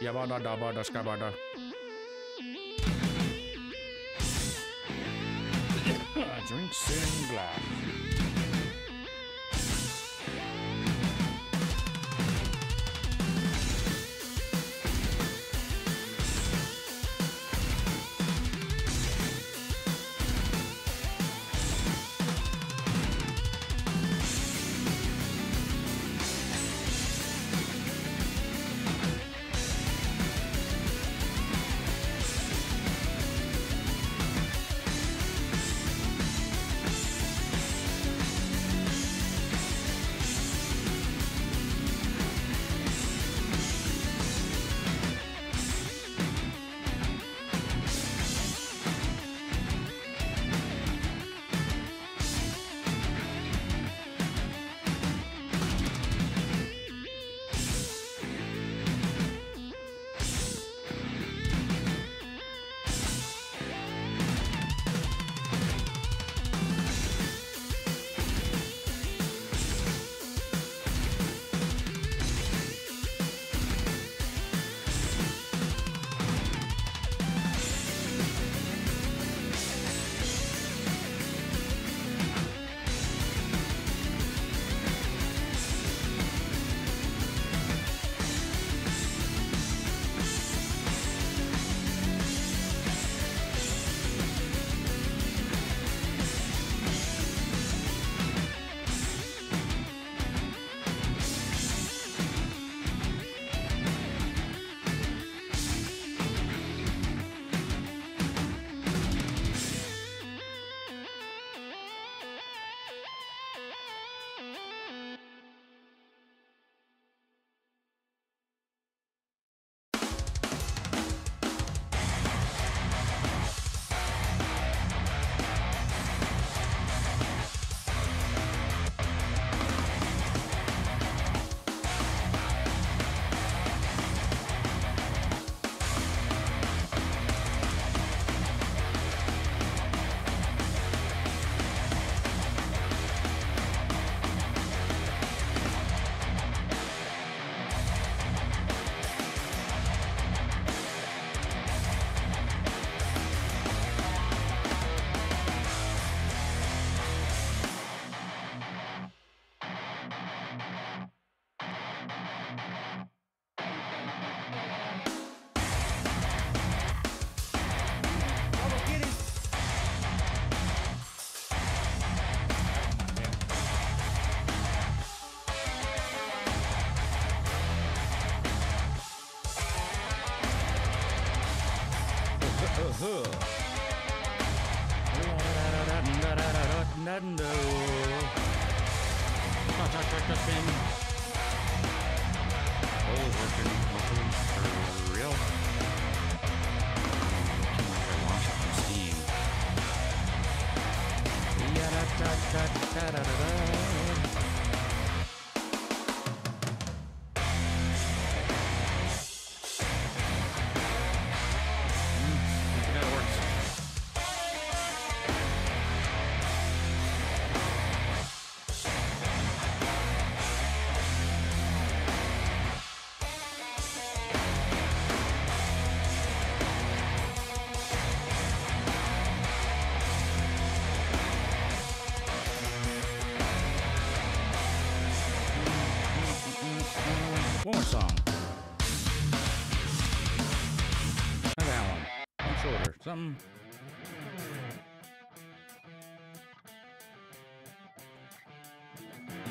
Yabada dabada skabada. Drinks in glass.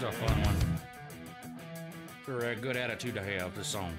A fun one. For a good attitude to have, this song.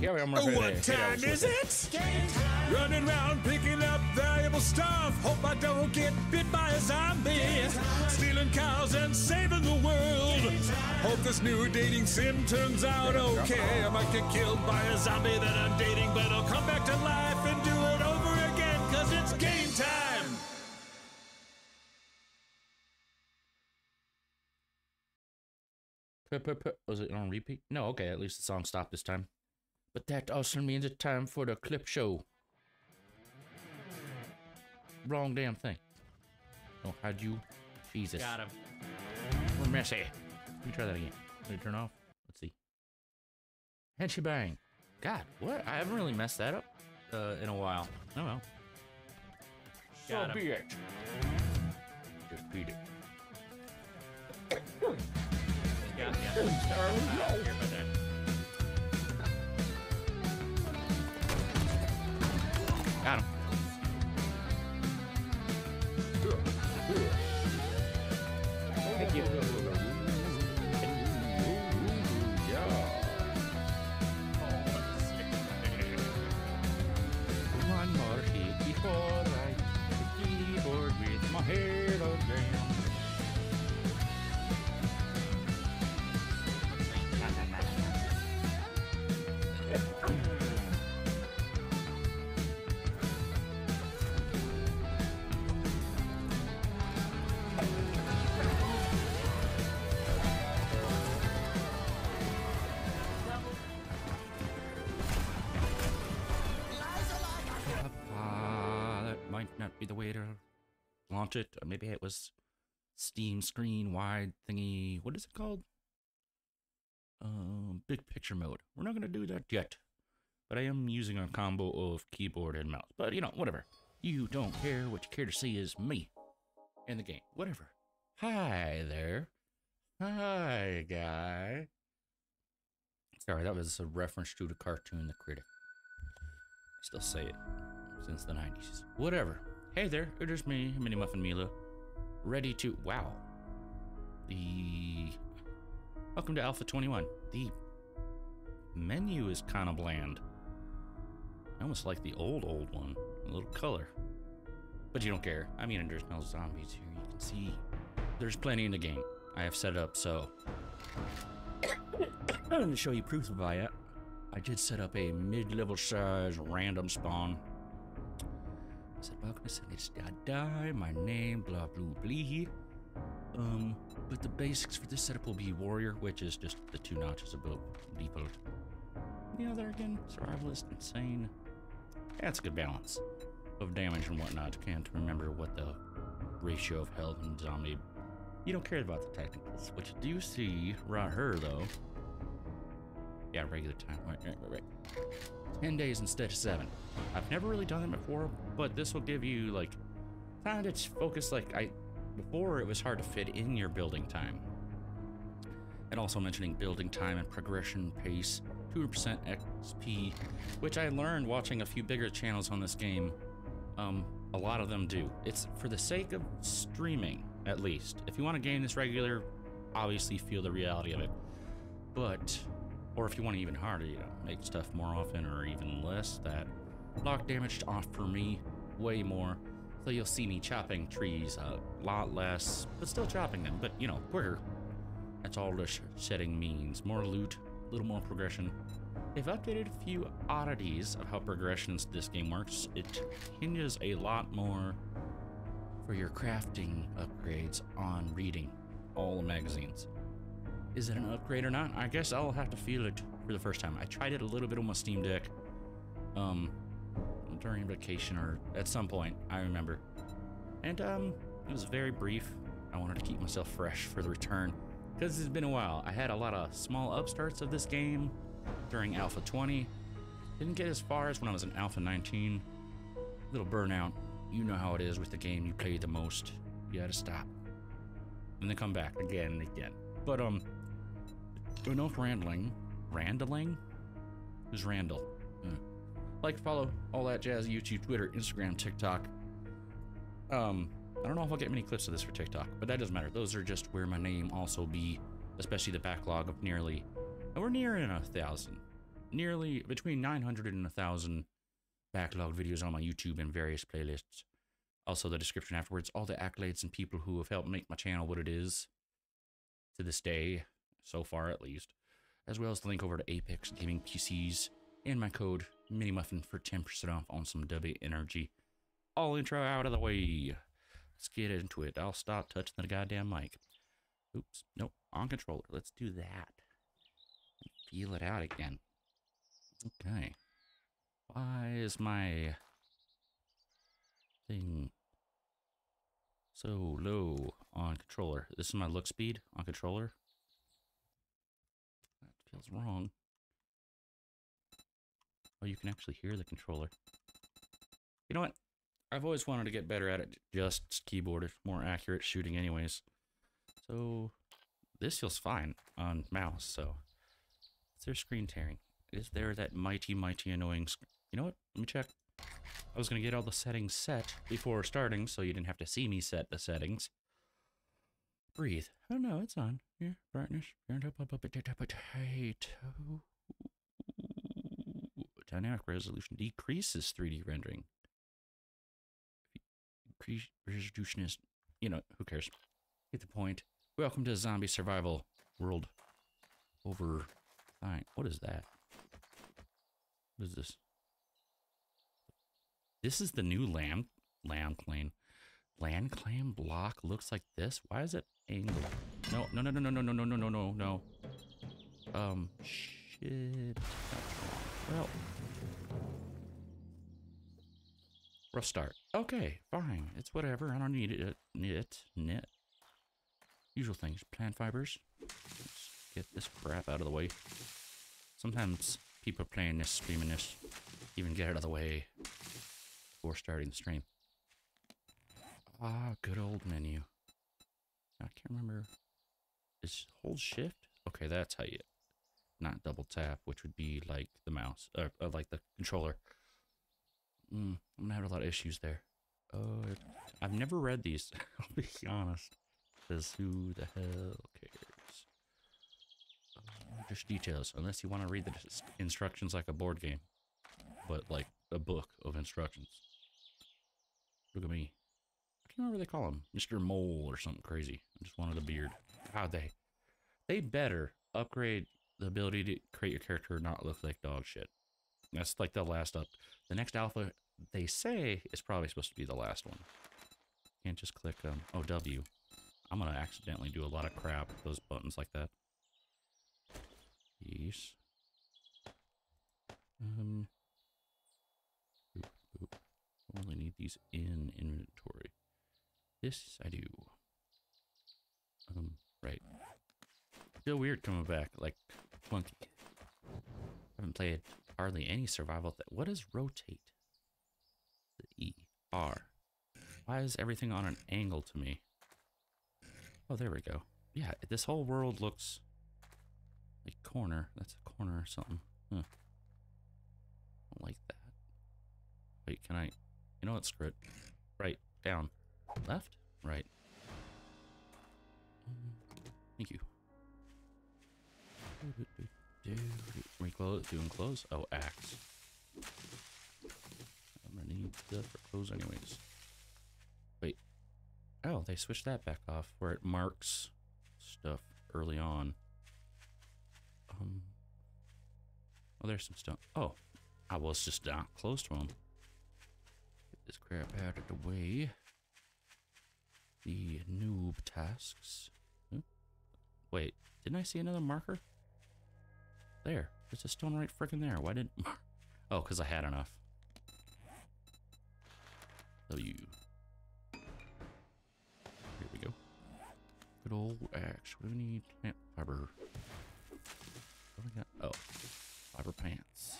Kevin, I'm gonna What time is it? Running around picking up valuable stuff. Hope I don't get bit by a zombie. Stealing cows and saving the world. Hope this new dating sim turns out okay. I might get killed by a zombie that I'm dating, but I'll come back to life Was it on repeat? No, okay, at least the song stopped this time. But that also means it's time for the clip show. Wrong damn thing. Oh, how'd you? Jesus. Got him. We're messy. Let me try that again. Let me turn off. Let's see. And she bang. God, what? I haven't really messed that up uh, in a while. Oh well. Got so him. be it. Just beat it. Yeah. Got him. Thank you. Or maybe it was Steam screen wide thingy. What is it called? Um, big picture mode. We're not gonna do that yet. But I am using a combo of keyboard and mouse. But you know, whatever. You don't care. What you care to see is me in the game. Whatever. Hi there. Hi, guy. Sorry, that was a reference to the cartoon The Critic. Still say it since the 90s. Whatever. Hey there, it is me, Mini Muffin Mila. Ready to. Wow. The. Welcome to Alpha 21. The menu is kind of bland. I almost like the old, old one. A little color. But you don't care. I mean, there's no zombies here. You can see there's plenty in the game. I have set up so. I'm to show you proof of it. I did set up a mid-level size random spawn. Said, welcome die, my name, blah, blah, blee. Um, but the basics for this setup will be warrior, which is just the two notches above default. Yeah, there again, survivalist, insane. That's a good balance of damage and whatnot. Can't remember what the ratio of health and zombie. You don't care about the technicals. What you do see right here, though. Yeah, regular time. Right, right, right, right. 10 days instead of 7. I've never really done that before, but this will give you, like, time to focus, like, I... Before, it was hard to fit in your building time. And also mentioning building time and progression pace, 200% XP, which I learned watching a few bigger channels on this game. Um, a lot of them do. It's for the sake of streaming, at least. If you want to game this regular, obviously feel the reality of it. But, or if you want even harder, you know, make stuff more often or even less, that block damage off for me way more. So you'll see me chopping trees a lot less, but still chopping them, but you know, quicker. That's all this setting means. More loot, a little more progression. They've updated a few oddities of how progressions this game works. It hinges a lot more for your crafting upgrades on reading all the magazines. Is it an upgrade or not? I guess I'll have to feel it for the first time. I tried it a little bit on my Steam Deck. Um, during vacation or at some point, I remember. And um, it was very brief. I wanted to keep myself fresh for the return because it's been a while. I had a lot of small upstarts of this game during Alpha 20. Didn't get as far as when I was in Alpha 19. Little burnout. You know how it is with the game you play the most. You gotta stop. And then come back again and again. But um enough rambling. Randaling? Who's Randall? Uh, like, follow all that jazz YouTube, Twitter, Instagram, TikTok. Um, I don't know if I'll get many clips of this for TikTok, but that doesn't matter. Those are just where my name also be, especially the backlog of nearly, and we're nearing a thousand, nearly between 900 and a thousand backlog videos on my YouTube and various playlists. Also, the description afterwards, all the accolades and people who have helped make my channel what it is to this day, so far at least, as well as the link over to Apex Gaming PCs and my code MiniMuffin for 10% off on some Dubby Energy. All intro out of the way. Let's get into it. I'll stop touching the goddamn mic. Oops. Nope. On controller. Let's do that. Feel it out again. Okay. Why is my thing so low on controller? This is my look speed on controller. Feels wrong. Oh, you can actually hear the controller. You know what? I've always wanted to get better at it. Just keyboard, more accurate shooting, anyways. So this feels fine on mouse. So is there screen tearing? Is there that mighty, mighty annoying? you know what? Let me check. I was gonna get all the settings set before starting, so you didn't have to see me set the settings. Breathe. Oh no, it's on. Here, brightness. Dynamic resolution decreases 3D rendering. Increase resolution is, you know, who cares? Get the point. Welcome to zombie survival world. Over. Fine. What is that? What is this? This is the new lamb lamb claim. Land claim block looks like this. Why is it angled? No, no, no, no, no, no, no, no, no, no, no, no. Um, shit. Well, rough start. Okay, fine. It's whatever. I don't need it. Knit, knit. Usual things. Plant fibers. Let's get this crap out of the way. Sometimes people playing this, streaming this, even get out of the way before starting the stream. Ah, good old menu. I can't remember. Is hold shift? Okay, that's how you, not double tap, which would be like the mouse, or, or like the controller. Mm, I'm gonna have a lot of issues there. Oh, I've never read these. I'll be honest. Says who the hell cares? Uh, just details, unless you want to read the instructions like a board game, but like a book of instructions. Look at me. I can't remember they call him, Mr. Mole or something crazy. I just wanted a beard. How they? They better upgrade the ability to create your character not look like dog shit. That's like the last up. The next alpha, they say, is probably supposed to be the last one. Can't just click um, OW. I'm going to accidentally do a lot of crap with those buttons like that. Yes. Um. Boop. Only need these in inventory. This I do. Um, right. Feel weird coming back, like funky. I haven't played hardly any survival. Th what is rotate? The E R. Why is everything on an angle to me? Oh, there we go. Yeah, this whole world looks like corner. That's a corner or something. Huh. Don't like that. Wait, can I? You know what? Screw it. Right, down, left, right. Thank you. Reclose, doing close. Oh, axe. I'm gonna need that for clothes anyways. Wait. Oh, they switched that back off where it marks stuff early on. Um. Oh, there's some stuff. Oh, I was just not close to them. Get this crap out of the way. The noob tasks. Hmm? Wait, didn't I see another marker? There. There's a stone right freaking there. Why didn't... Oh, because I had enough. W. Here we go. Good old axe. What do we need? Plant fiber. What do we got? Oh. Fiber pants.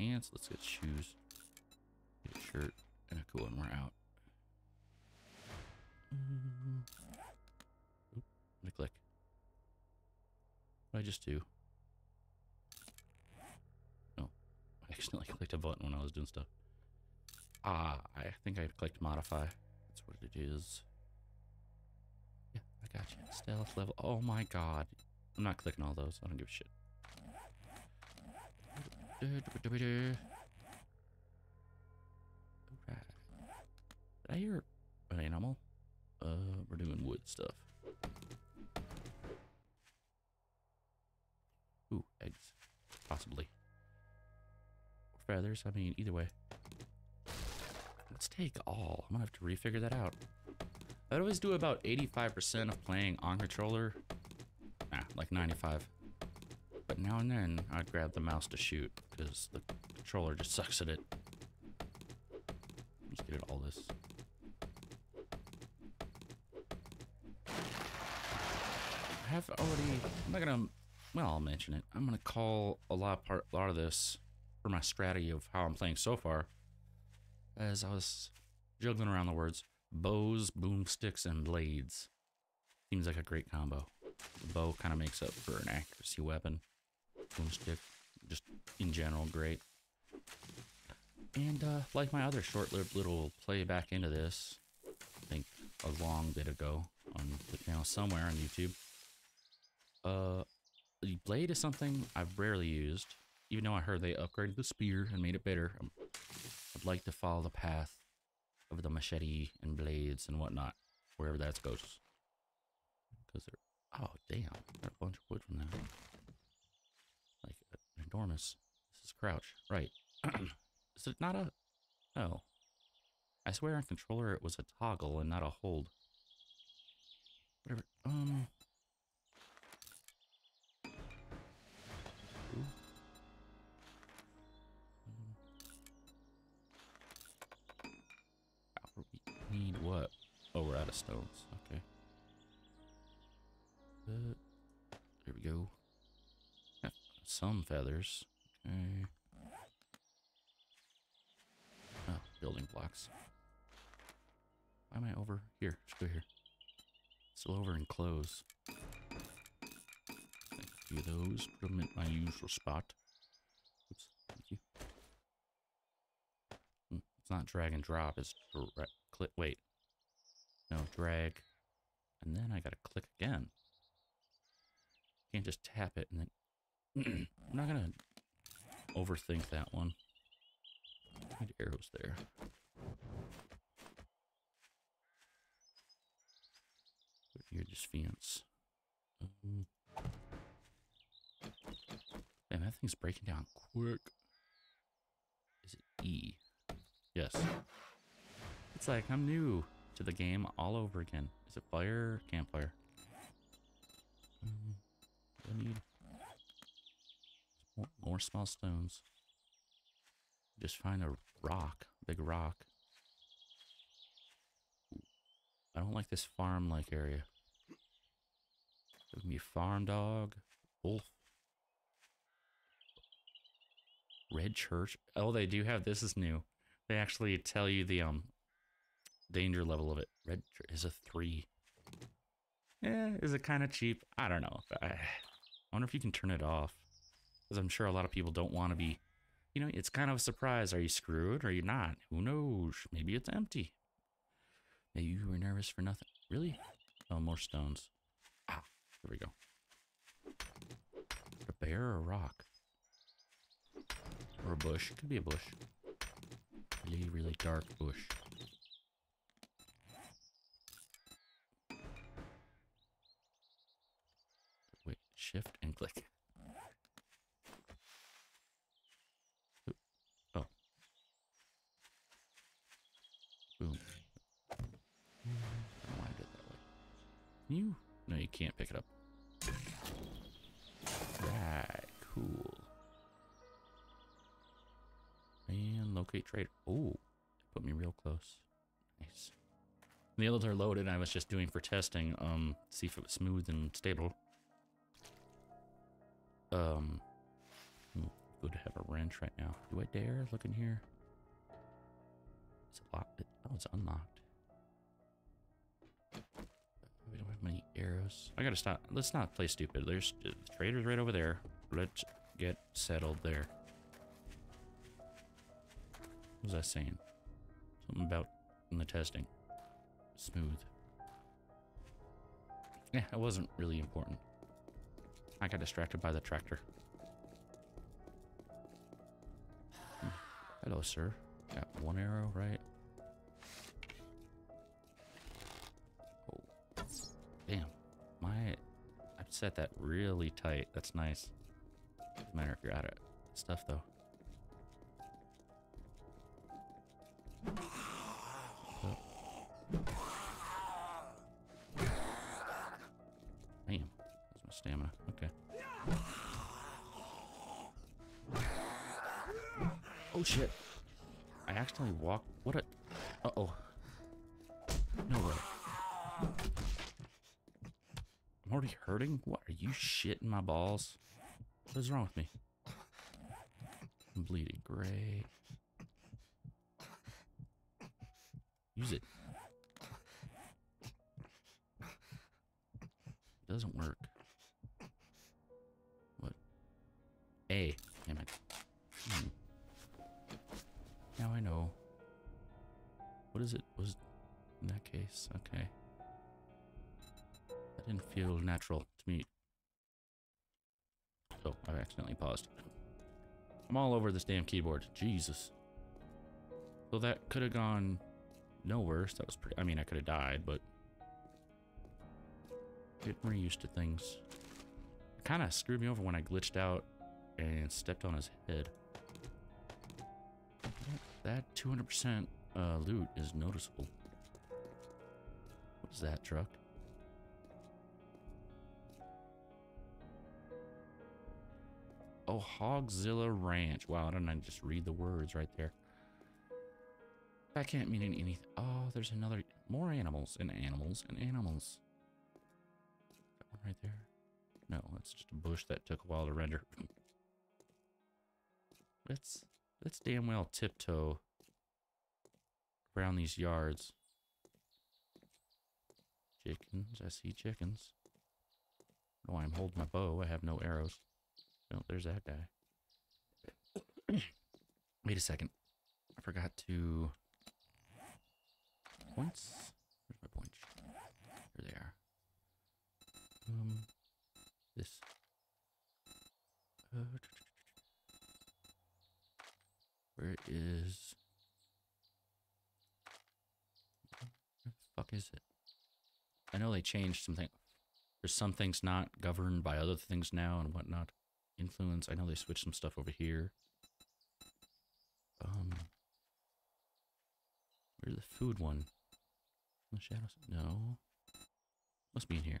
Pants. Let's get shoes. Get a shirt and a cool one. We're out. Oop, let me click. What I just do? No, I accidentally clicked a button when I was doing stuff. Ah, I think I clicked modify. That's what it is. Yeah, I got you. Stealth level. Oh my god. I'm not clicking all those. I don't give a shit. Did I hear an animal? Uh, we're doing wood stuff. Ooh, eggs. Possibly. Feathers. I mean, either way. Let's take all. I'm gonna have to refigure that out. I'd always do about 85% of playing on controller. Nah, like 95. But now and then, I'd grab the mouse to shoot, because the controller just sucks at it. Just get it all this. I have already, I'm not gonna, well, I'll mention it. I'm gonna call a lot, part, a lot of this for my strategy of how I'm playing so far. As I was juggling around the words, bows, boomsticks, and blades. Seems like a great combo. The bow kind of makes up for an accuracy weapon. Boomstick, just in general, great. And uh, like my other short-lived little play back into this, I think a long bit ago on the channel somewhere on YouTube. Uh, the blade is something I've rarely used, even though I heard they upgraded the spear and made it better. Um, I'd like to follow the path of the machete and blades and whatnot, wherever that goes. Because they're, oh damn, got a bunch of wood from that. Enormous. This is crouch, right? is it not a? Oh, I swear on controller it was a toggle and not a hold. Whatever. Um. Need what? Oh, we're out of stones. Okay. Uh, there we go. Some feathers. Okay. Oh, building blocks. Why am I over here? Let's go here. Still over and close. Few of those. Put them in my usual spot. Oops. Thank you. Hmm, It's not drag and drop. It's click. Wait. No, drag. And then I gotta click again. Can't just tap it and then... I'm not gonna overthink that one. Need arrows there. But you're just fence. Um, man, that thing's breaking down quick. Is it E? Yes. It's like I'm new to the game all over again. Is it fire? Campfire. Um, I need more, more small stones. Just find a rock, big rock. I don't like this farm-like area. Give me farm dog, wolf, red church. Oh, they do have this is new. They actually tell you the um danger level of it. Red is a three. Yeah, is it kind of cheap? I don't know. I wonder if you can turn it off. Because I'm sure a lot of people don't want to be, you know, it's kind of a surprise. Are you screwed or are you not? Who knows? Maybe it's empty. Maybe you were nervous for nothing. Really? Oh, more stones. Ah, there we go. A bear or a rock? Or a bush. Could be a bush. Really, really dark bush. Wait, shift and click. Oop. Oh. Boom. I don't know why I did that way. Can you? No, you can't pick it up. Right, cool. And locate trade. Oh, put me real close. Nice. The others are loaded. I was just doing for testing, um, see if it was smooth and stable. Um, good to have a wrench right now. Do I dare look in here? It's locked. Oh, it's unlocked. We don't have many arrows. I gotta stop. Let's not play stupid. There's uh, trader's right over there. Let's get settled there. What was I saying? Something about in the testing. Smooth. Yeah, it wasn't really important. I got distracted by the tractor. Hmm. Hello, sir. Got one arrow, right? My... I've set that really tight. That's nice. Doesn't matter if you're out of stuff, though. Damn. That's my stamina. Okay. Oh shit. I accidentally walked. What a. Uh oh. No way. I'm already hurting? What? Are you shitting my balls? What is wrong with me? I'm bleeding. Great. Use it. Doesn't work. What? A. Damn it. Hmm. Now I know. What is it? Was in that case? Okay. Didn't feel natural to me. Oh, I accidentally paused. I'm all over this damn keyboard. Jesus. So that could have gone no worse. That was pretty. I mean, I could have died, but getting more used to things. It kind of screwed me over when I glitched out and stepped on his head. That 200% uh, loot is noticeable. What is that truck? Oh, Hogzilla Ranch. Wow, I don't I just read the words right there? That can't mean anything. Oh, there's another. More animals and animals and animals. That one right there. No, that's just a bush that took a while to render. let's let's damn well tiptoe around these yards. Chickens. I see chickens. No, I'm holding my bow. I have no arrows. No, there's that guy. Wait a second. I forgot to points? Where's my points? Here they are. Um, this. Uh, where is? Where the fuck is it? I know they changed something. There's some things not governed by other things now and whatnot. Influence. I know they switched some stuff over here. Um, where's the food one? The shadows? No. Must be in here.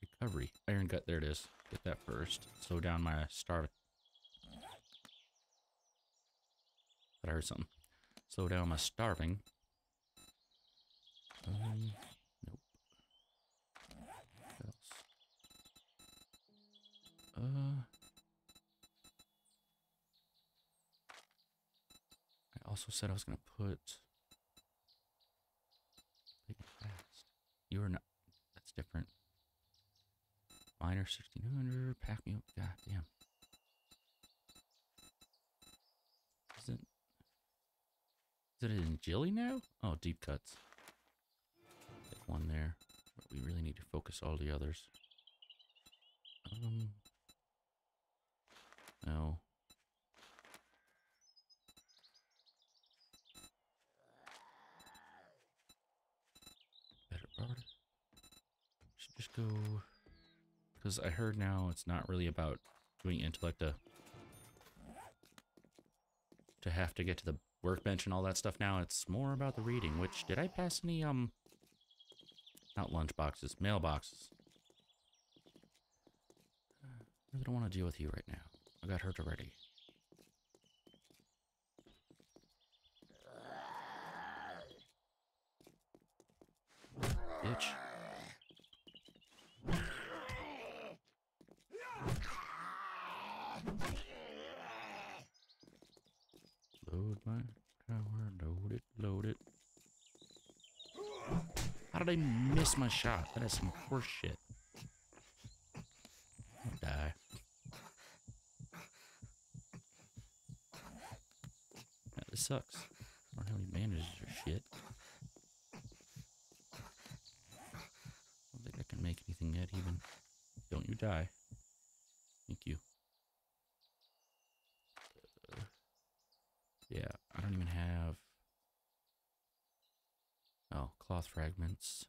Recovery. Iron gut. There it is. Get that first. Slow down my starving. I heard something. Slow down my starving. Um, nope. What else? Uh. Also said I was going to put fast. You are not. That's different. Miner 1600. Pack me up. God damn. Is it? Is it in Jilly now? Oh, deep cuts. One there. But we really need to focus all the others. Um. No. Better Should just go because I heard now it's not really about doing intellect to to have to get to the workbench and all that stuff now. It's more about the reading. Which did I pass any um not lunch boxes, mailboxes? I really don't want to deal with you right now. I got hurt already. Bitch. Black tower, load it, load it. How did I miss my shot? That is some horse shit. I'll die. Yeah, this sucks. I don't have any bandages or shit. I don't think I can make anything yet even. Don't you die. Cloth fragments.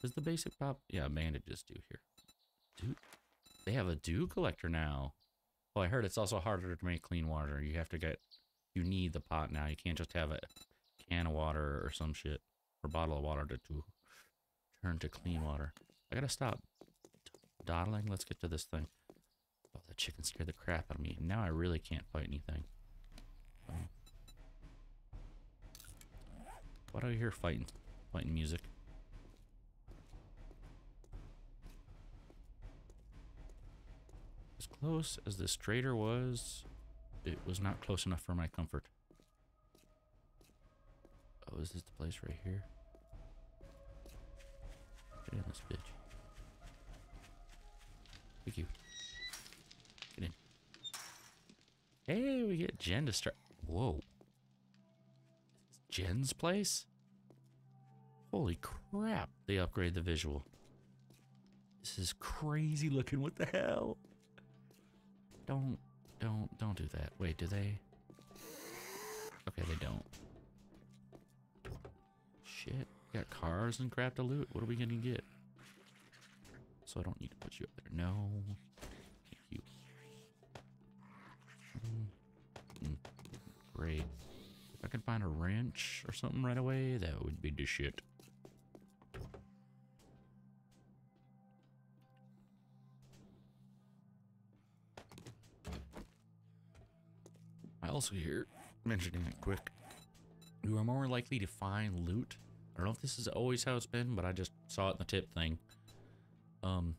Does the basic pop? Yeah, bandages do here. Dude, they have a dew collector now. Well, I heard it's also harder to make clean water. You have to get, you need the pot now. You can't just have a can of water or some shit or bottle of water to, to turn to clean water. I gotta stop dawdling. Let's get to this thing. Oh, that chicken scared the crap out of me. Now I really can't fight anything. Um, what do I hear fighting? Fighting music. As close as this trader was, it was not close enough for my comfort. Oh, is this the place right here? Get in this bitch. Thank you. Get in. Hey, we get Jen to start. Whoa. Jen's place? Holy crap, they upgrade the visual. This is crazy looking. What the hell? Don't, don't, don't do that. Wait, do they? Okay, they don't. Shit. Got cars and crap to loot. What are we gonna get? So I don't need to put you up there. No. Thank you. Mm. Mm. Great. Could find a wrench or something right away, that would be the shit. I also hear, mentioning it quick, you are more likely to find loot. I don't know if this is always how it's been, but I just saw it in the tip thing. Um,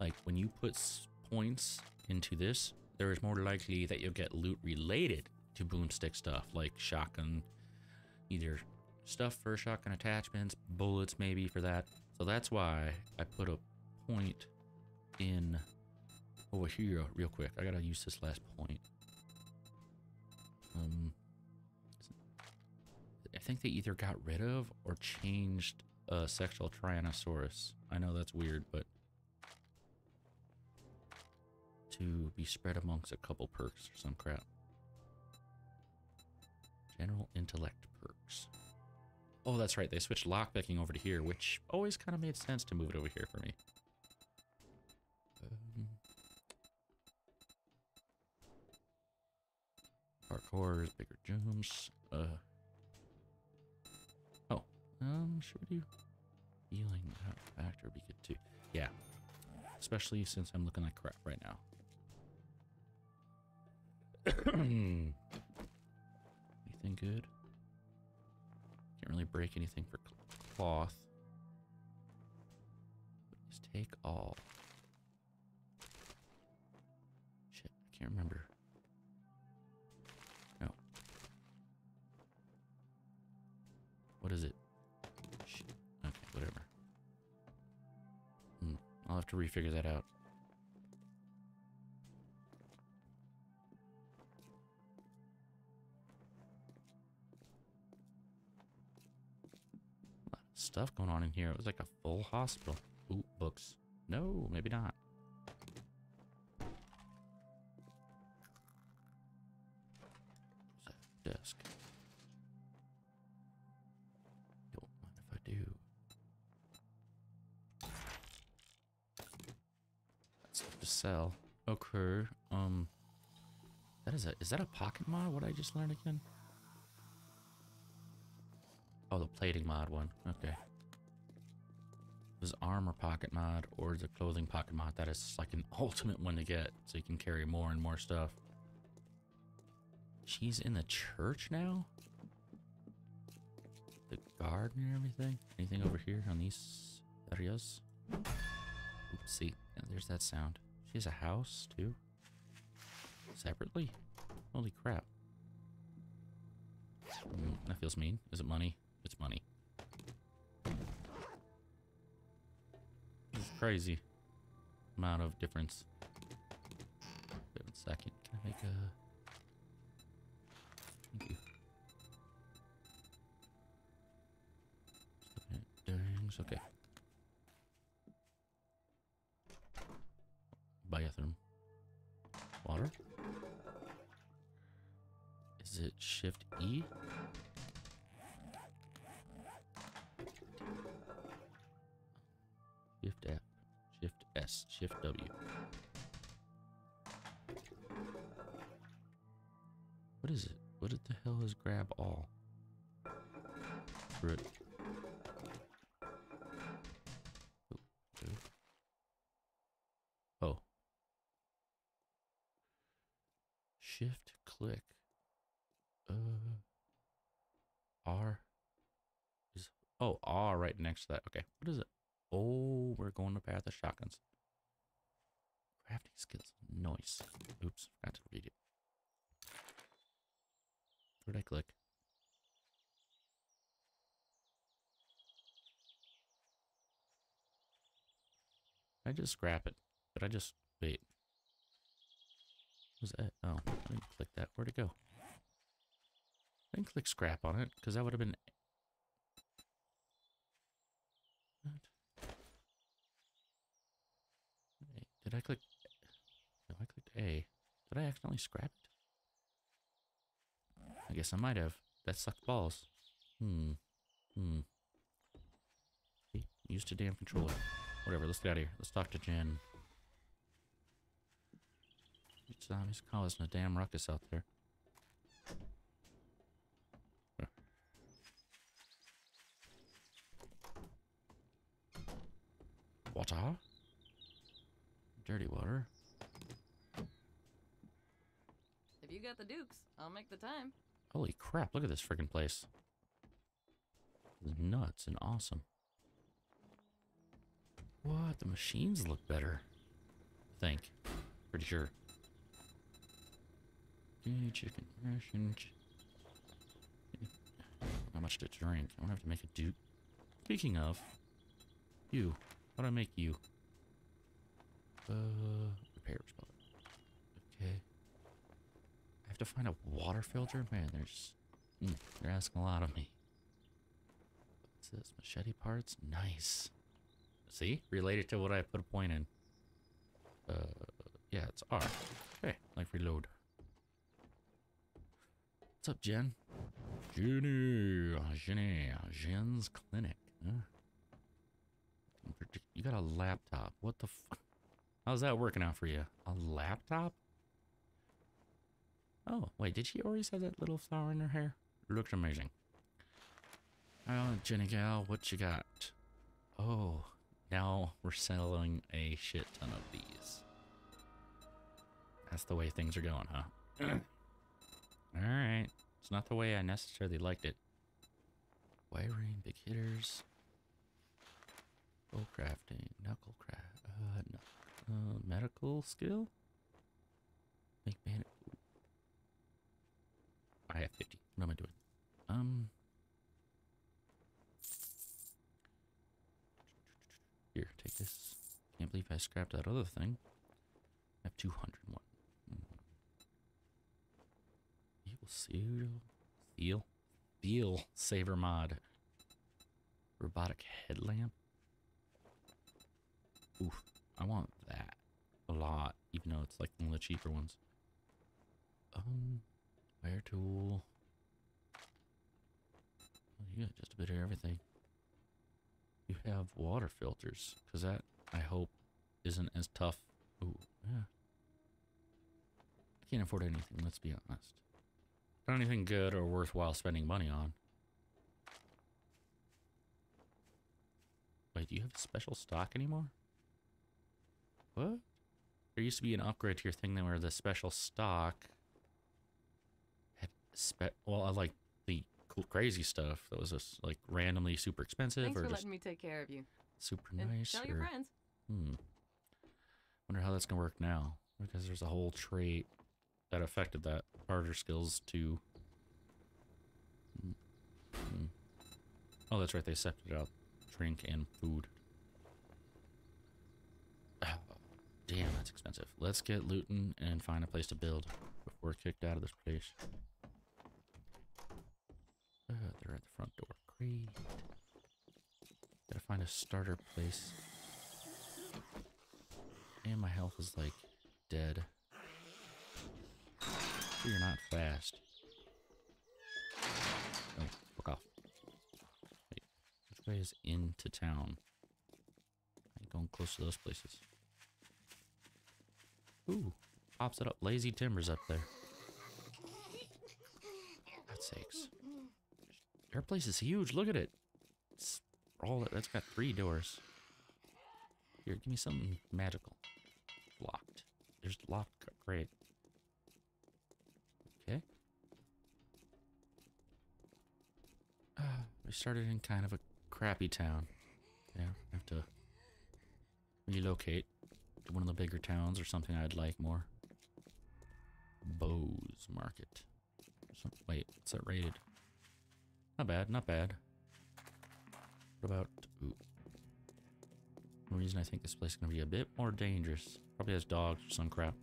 like when you put points into this, there is more likely that you'll get loot related to boomstick stuff, like shotgun, either stuff for shotgun attachments, bullets maybe for that. So that's why I put a point in over here real quick. I gotta use this last point. Um, I think they either got rid of or changed uh, sexual Tyrannosaurus. I know that's weird, but to be spread amongst a couple perks or some crap. General intellect perks. Oh, that's right. They switched lockpicking over to here, which always kind of made sense to move it over here for me. Um, parkours, bigger jumps. Uh. Oh, um, should we do healing factor? Be good too. Yeah, especially since I'm looking like crap right now. Anything good? Can't really break anything for cl- cloth. Just take all. Shit, I can't remember. No. What is it? Shit. Okay, whatever. Hmm. I'll have to refigure that out. Stuff going on in here. It was like a full hospital. Ooh, books. No, maybe not. Desk? Don't mind if I do. That's to sell. Okay. Um. That is a. Is that a pocket mod? What I just learned again? Oh, the plating mod one. Okay. Was armor pocket mod or the clothing pocket mod? That is like an ultimate one to get, so you can carry more and more stuff. She's in the church now. The garden and everything. Anything over here on these areas? Oopsie. Yeah, there's that sound. She has a house too. Separately. Holy crap. Mm, that feels mean. Is it money? money. This is crazy amount of difference. Wait one second. Can I make a... Shift click. Uh. R. Is oh R right next to that. Okay. What is it? Oh, we're going to path the shotguns. Crafting skills. Nice. Oops, forgot to read it. Where'd I click? I just scrap it. Did I just wait? Was that? Oh, I didn't click that. Where'd it go? I didn't click scrap on it because that would have been. Did I click? No, I clicked A. Did I accidentally scrap it? I guess I might have. That sucked balls. Hmm. Hmm. Used a damn controller. Whatever, let's get out of here. Let's talk to Jen. It's, um, he's causing a damn ruckus out there. Water? Dirty water. If you got the dukes, I'll make the time. Holy crap, look at this freaking place. Is nuts and awesome. What? The machines look better. I think. Pretty sure. Chicken ration. How much to drink? I don't have to make a duke. Speaking of, you. How do I make you? Uh, repair spot. Okay. I have to find a water filter? Man, there's... Mm, they're asking a lot of me. What's this? Machete parts? Nice. See? Related to what I put a point in. Uh, yeah, it's R. Okay, like reload. What's up, Jen? Jenny, Jenny, Jen's clinic. Huh? You got a laptop. What the fuck? How's that working out for you? A laptop? Oh, wait, did she always have that little flower in her hair? Looks amazing. Oh, Jenny gal, what you got? Oh, now we're selling a shit ton of these. That's the way things are going, huh? Alright. It's not the way I necessarily liked it. Wiring, big hitters. Bow crafting, knuckle craft, uh, no, uh, medical skill? Make man. I have 50. What am I doing? Um. Here, take this. Can't believe I scrapped that other thing. I have 201. Hmm. Evil seal. Seal? Seal saver mod. Robotic headlamp. Oof. I want that a lot, even though it's like one of the cheaper ones. Um, wire tool. You got just a bit of everything. You have water filters, because that, I hope, isn't as tough. Ooh, yeah. I can't afford anything, let's be honest. Not anything good or worthwhile spending money on. Wait, do you have special stock anymore? What? There used to be an upgrade to your thing that where the special stock had spe- well, I like the cool crazy stuff that was just like randomly super expensive Thanks or for just letting me take care of you. super And nice. tell your friends. Hmm. Wonder how that's gonna work now because there's a whole trait that affected that harder skills to... Oh, that's right. They separated out drink and food. damn, that's expensive. Let's get looting and find a place to build before we're kicked out of this place. Uh, they're at the front door. Great. Gotta find a starter place. And my health is like dead. You're not fast. Oh, fuck off. Wait, which way is into town? I ain't going close to those places. Ooh, pops it up. Lazy Timber's up there. God's sakes. Their place is huge. Look at it. It's all that's got three doors. Here, give me something magical. Locked. There's locked. Great. Okay. Uh, we started in kind of a crappy town. Yeah, I have to relocate to one of the bigger towns or something I'd like more. Bose Market. Some, wait, what's that rated? Not bad, not bad. What about... Ooh. The reason I think this place is going to be a bit more dangerous. Probably has dogs or some crap.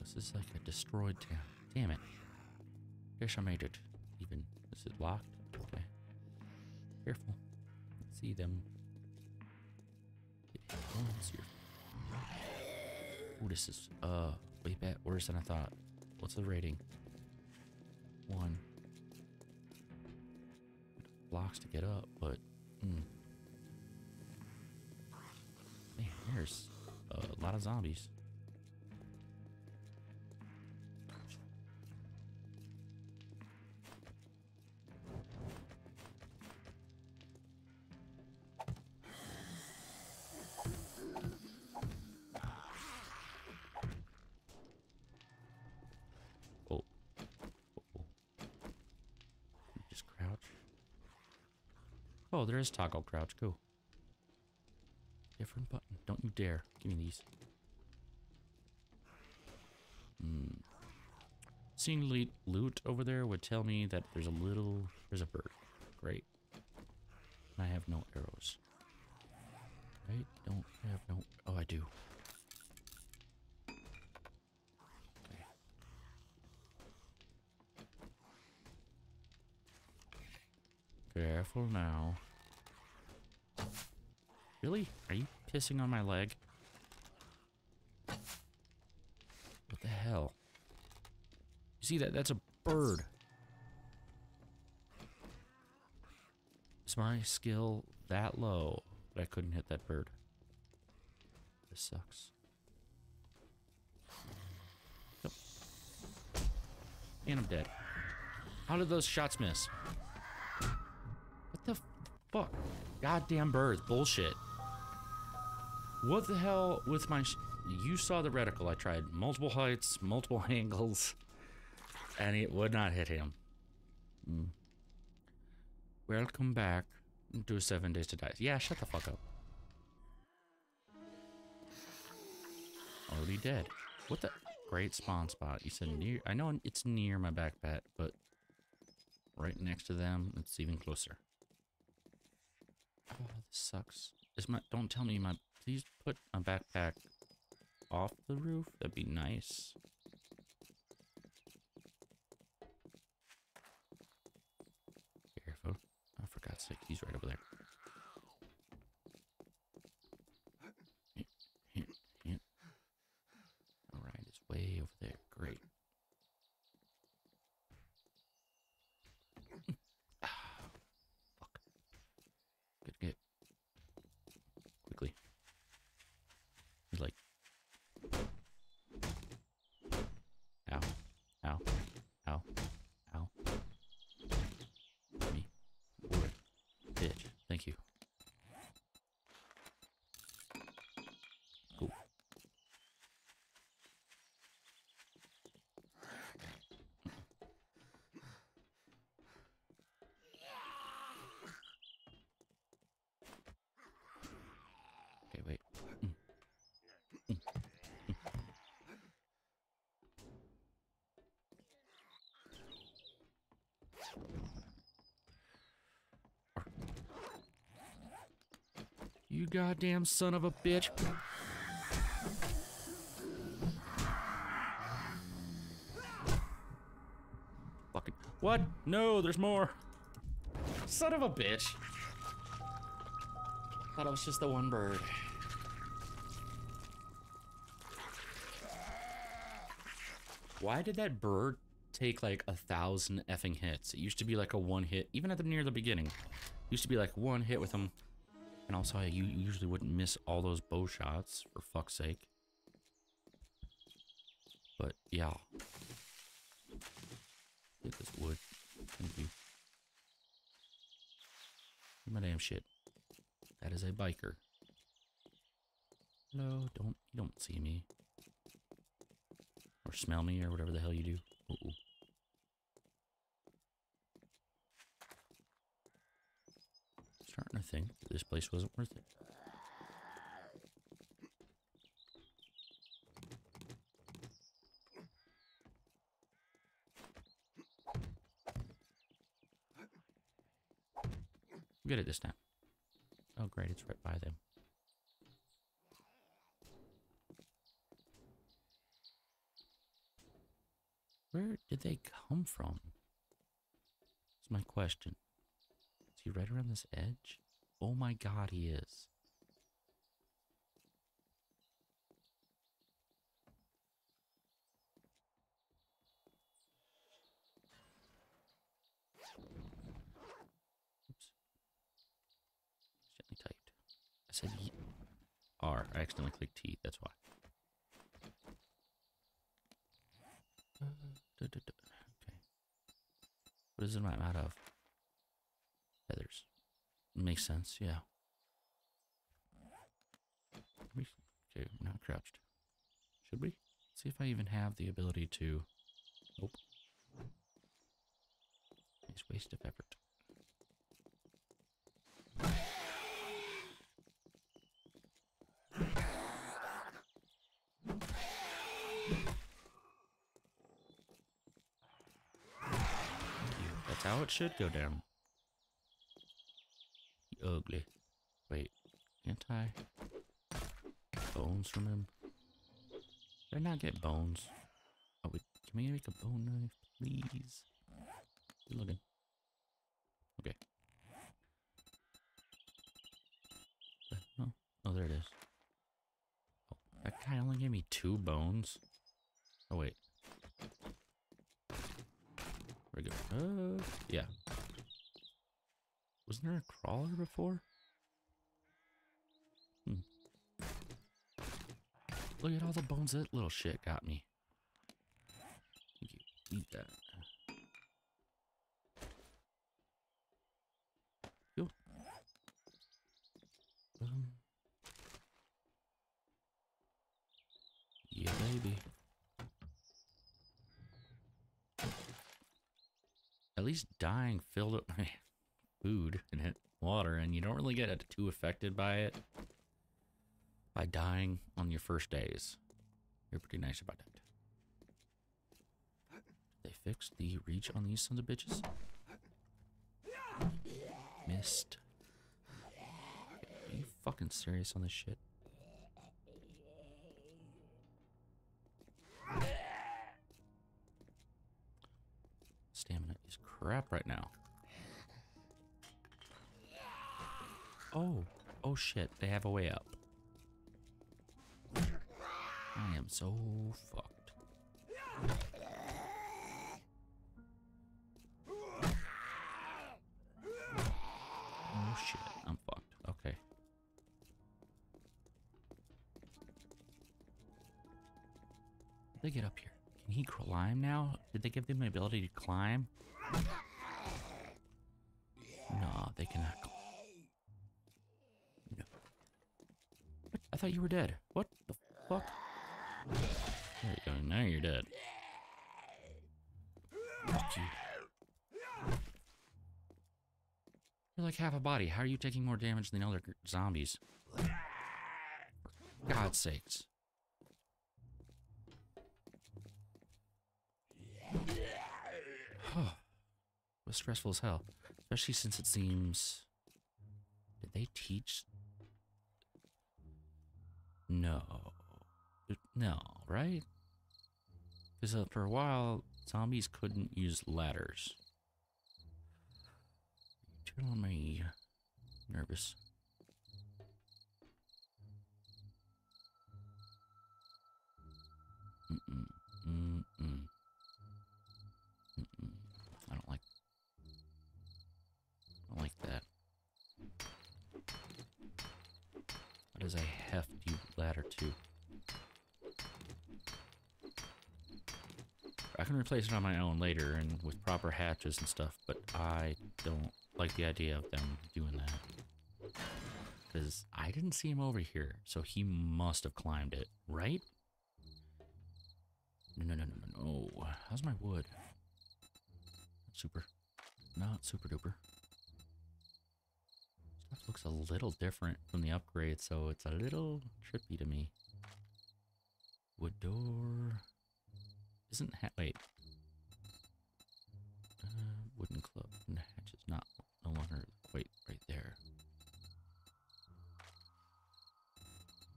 This is like a destroyed town. Damn it. Guess I made it. Even. Is it locked? Okay. Careful. See them. Oh, this is uh way bad worse than I thought. What's the rating? One. Blocks to get up, but hmm. Man, there's a lot of zombies. There is toggle crouch. Go. Different button. Don't you dare. Give me these. Hmm. Seeing loot over there would tell me that there's a little... There's a bird. Great. I have no arrows. I don't have no... Oh, I do. Careful now. Really? Are you pissing on my leg? What the hell? You see that? That's a bird. Is my skill that low that I couldn't hit that bird? This sucks. And I'm dead. How did those shots miss? What the fuck? Goddamn birds. Bullshit. What the hell with my... You saw the reticle. I tried multiple heights, multiple angles, and it would not hit him. Mm. Welcome back to Seven Days to Die. Yeah, shut the fuck up. Already dead. What the... Great spawn spot. You said near... I know it's near my backpack, but right next to them, it's even closer. Oh, this sucks. Is my... Don't tell me my... Please put my backpack off the roof. That'd be nice. Careful. Oh, for God's sake, he's right over there. you goddamn son of a bitch. Fucking. What? No, there's more. Son of a bitch. Thought it was just the one bird. Why did that bird take like a thousand effing hits? It used to be like a one hit, even at the near the beginning. Used to be like one hit with them. And also, I u- usually wouldn't miss all those bow shots, for fuck's sake. But yeah. Get this wood. Thank you. My damn shit. That is a biker. Hello, don't you don't see me. Or smell me or whatever the hell you do. Starting to think this place wasn't worth it. We'll get it this time. Oh great, it's right by them. Where did they come from? That's my question. He right around this edge? Oh my god, he is. Oops. Accidentally typed. I said ye- R. I accidentally clicked T. That's why. Uh, duh, duh, duh. Okay. What is it made out of? Feathers. Makes sense, yeah. We- Okay, we're not crouched. Should we? See if I even have the ability to. Nope. Nice waste of effort. That's how it should go down. Ugly. Wait, can't I? Bones from him? Did I not get bones? Oh, wait, can we make a bone knife, please? Good looking. Okay. Oh, oh, there it is. Oh, that guy only gave me two bones. Oh wait. Where we go? Uh, yeah. Wasn't there a crawler before? Hmm. Look at all the bones that little shit got me. You. Eat that. Yo. Um. Yeah, baby. At least dying filled up my food and water, and you don't really get too affected by it by dying on your first days. You're pretty nice about that. They fixed the reach on these sons of bitches. Missed. Are you fucking serious on this shit? Stamina is crap right now. Oh, oh shit, they have a way up. I am so fucked. Oh shit, I'm fucked. Okay. They get up here. Can he climb now? Did they give them the ability to climb? No, they cannot. cl- No. What? I thought you were dead. What the fuck? There you go. Now you're dead. You're like half a body. How are you taking more damage than other zombies? God's sakes. was stressful as hell. Especially since it seems. Did they teach? No. No, right? Because uh, for a while, zombies couldn't use ladders. Turn on my nervous. Can replace it on my own later and with proper hatches and stuff, but I don't like the idea of them doing that. Because I didn't see him over here, so he must have climbed it, right? No, no, no, no, no, no. How's my wood? Super. Not super duper. Stuff looks a little different from the upgrade, so it's a little trippy to me. Wood door. Isn't ha- wait. Uh, wooden club and hatch is not no longer wait right there.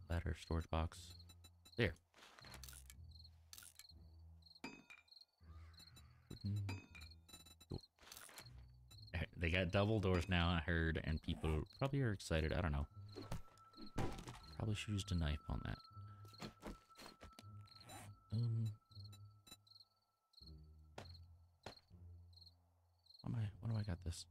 Ladder storage box. There. Wooden door. They got double doors now, I heard, and people probably are excited. I don't know. Probably should use a knife on that. This?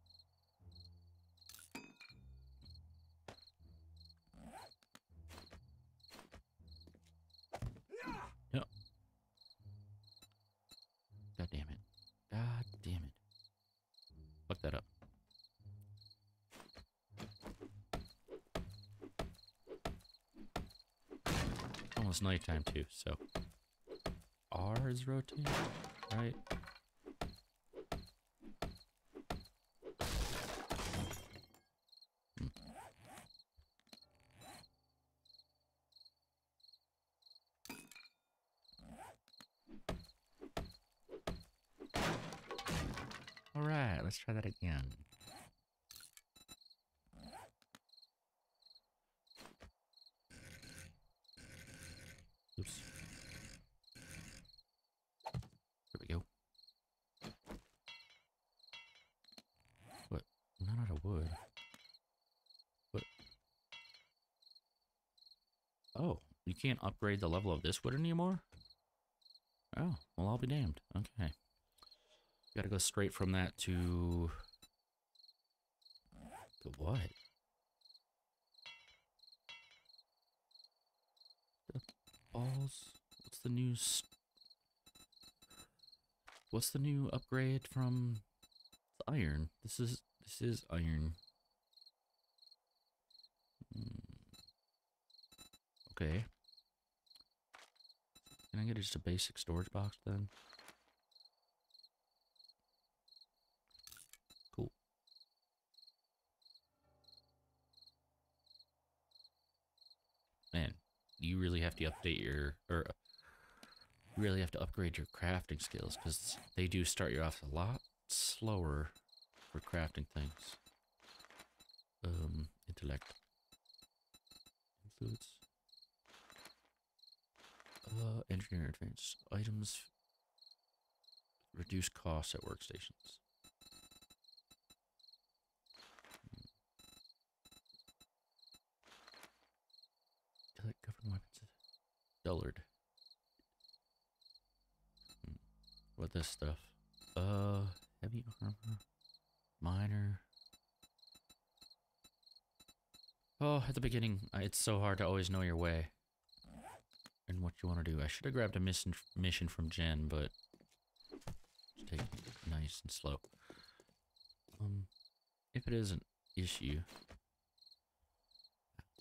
God damn it. God damn it. Fuck that up. Almost nighttime too, so R is rotating, right? All right, let's try that again. Oops. There we go. What? Not out of wood. What? Oh, you can't upgrade the level of this wood anymore? Oh, well, I'll be damned. Okay. Gotta go straight from that to. To what? The balls. What's the new? What's the new upgrade from iron? This is this is iron. Hmm. Okay. Can I get just a basic storage box then? Cool. Man, you really have to update your or you really have to upgrade your crafting skills because they do start you off a lot slower for crafting things. Um, intellect, influence, uh, engineering advance items, reduce costs at workstations. Intellect governed weapons. Dullard. Hmm. What this stuff? Uh, heavy armor, minor. Oh, at the beginning, it's so hard to always know your way and what you want to do. I should have grabbed a mission mission from Jen, but just take it nice and slow. Um, if it is an issue,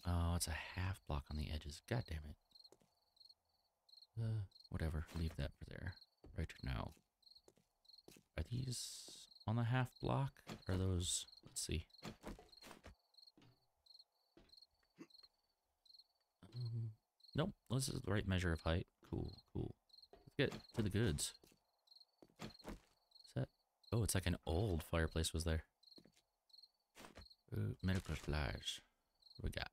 oh, it's a half block on the edges. God damn it. Uh, whatever. Leave that for there. Right now. Are these on the half block? Are those? Let's see. Nope. This is the right measure of height. Cool, cool. Let's get to the goods. Is that? Oh, it's like an old fireplace was there. Uh, medical supplies. What we got?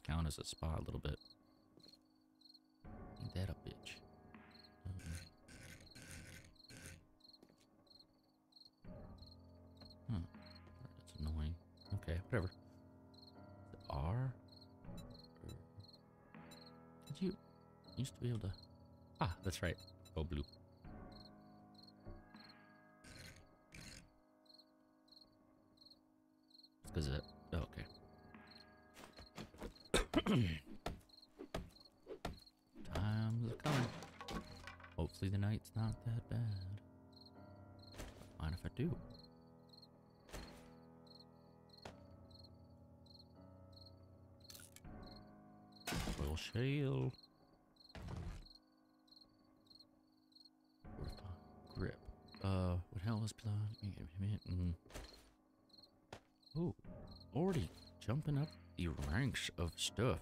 Count as a spot a little bit. Ain't that a bitch? Um, Huh. That's annoying. Okay, whatever. The R? Did you used to be able to Ah, that's right. Go blue. Shale. Grip. Uh, what hell is blood? Mm. Ooh, already jumping up the ranks of stuff.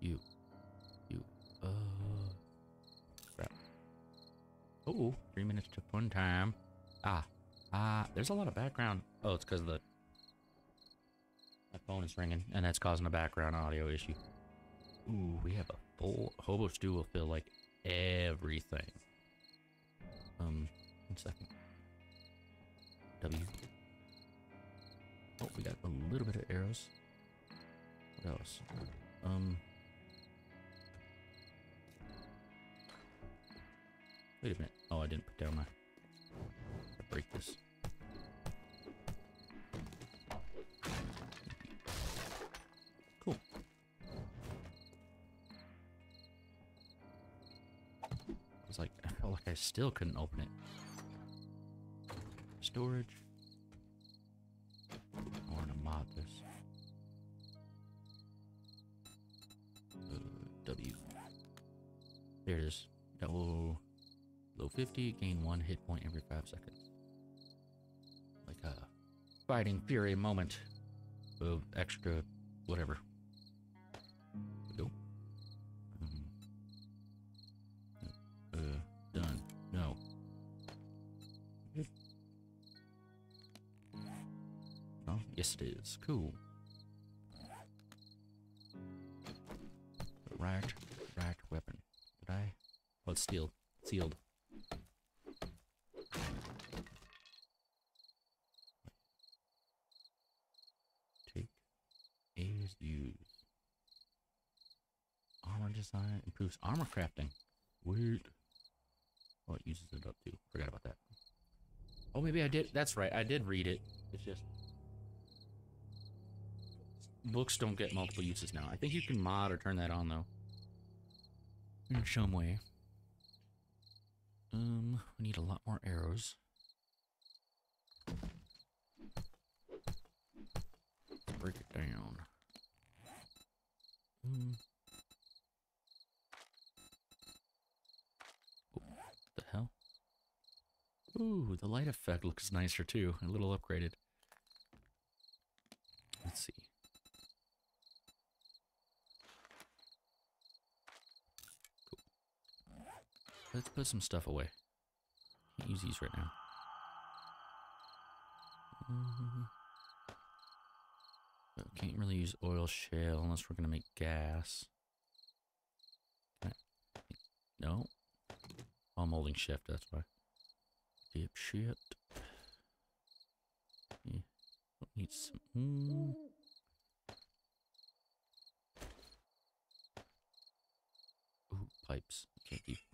You, you, uh, crap. Oh, three minutes to fun time. Ah, ah, there's a lot of background. Oh, it's because the my phone is ringing, and that's causing a background audio issue. Ooh, we have a full hobo stew will fill like everything. Um, one second. W. Oh, we got a little bit of arrows. What else? Um. Wait a minute. Oh, I didn't put down my. Break this. Still couldn't open it. Storage. I want to mod this. Uh, W. There it is. That will low 50, gain one hit point every five seconds. Like a fighting fury moment of extra whatever. Is. Cool. Right, right weapon. Did I? Oh, it's sealed. Sealed. Take is used. Armor design improves armor crafting. Weird. Oh, it uses it up too. Forgot about that. Oh, maybe I did. That's right. I did read it. It's just books don't get multiple uses now. I think you can mod or turn that on though. In some way. Um, we need a lot more arrows. Break it down. Um, oh, the hell? Ooh, the light effect looks nicer too. A little upgraded. Let's see. Let's put some stuff away. Can't use these right now. Mhm. Uh, Can't really use oil shale unless we're gonna make gas. No. Oh, I'm holding shift, that's why. Dipshit. Yeah. Need some. Mm. Ooh, pipes. Can't keep.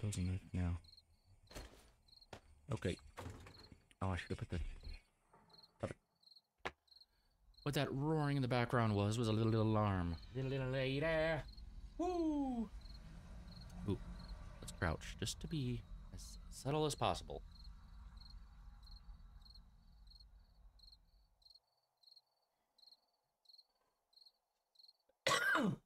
those in there now. Okay. Oh, I should have put the... What that roaring in the background was, was a little, little alarm. Little, little lady. Woo! Ooh. Let's crouch, just to be as subtle as possible.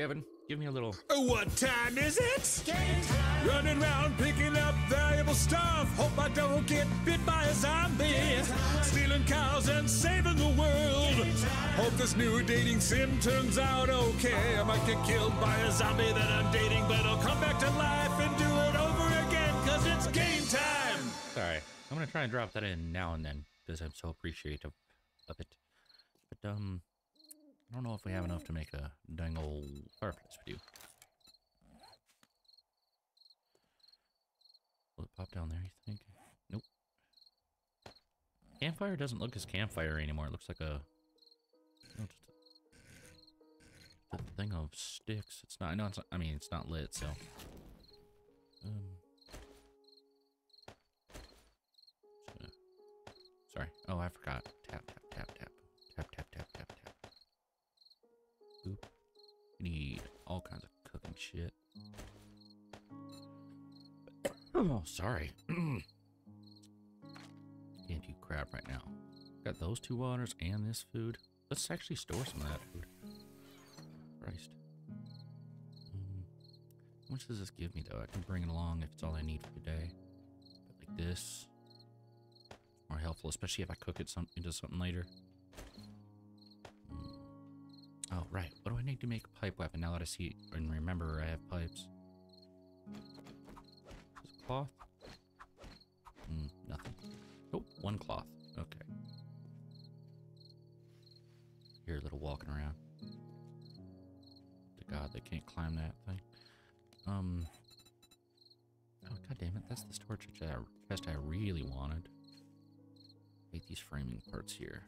Kevin, give me a little. What time is it? Game time. Running around picking up valuable stuff. Hope I don't get bit by a zombie. Stealing cows and saving the world. Hope this new dating sim turns out okay. I might get killed by a zombie that I'm dating, but I'll come back to life and do it over again, cause it's game time. Sorry. I'm gonna try and drop that in now and then because I'm so appreciative of it. But um, I don't know if we have enough to make a dang old fireplace with you. Will it pop down there? You think? Nope. Campfire doesn't look as campfire anymore. It looks like a, no, just a, thing of sticks. It's not. I know it's. Not, I mean, it's not lit. So. Um. Uh, Sorry. Oh, I forgot. All kinds of cooking shit. Oh, sorry. Can't do crap right now. Got those two waters and this food. Let's actually store some of that food. Christ. Um, how much does this give me, though? I can bring it along if it's all I need for today. But like this more helpful, especially if I cook it some, into something later. Oh, right. What do I need to make a pipe weapon now that I see and remember I have pipes? Is cloth? Mm, nothing. Oh, one cloth. Okay. Here, a little walking around. To God, they can't climb that thing. Um. Oh, god damn it. That's the storage chest I- chest I really wanted. Hate these framing parts here.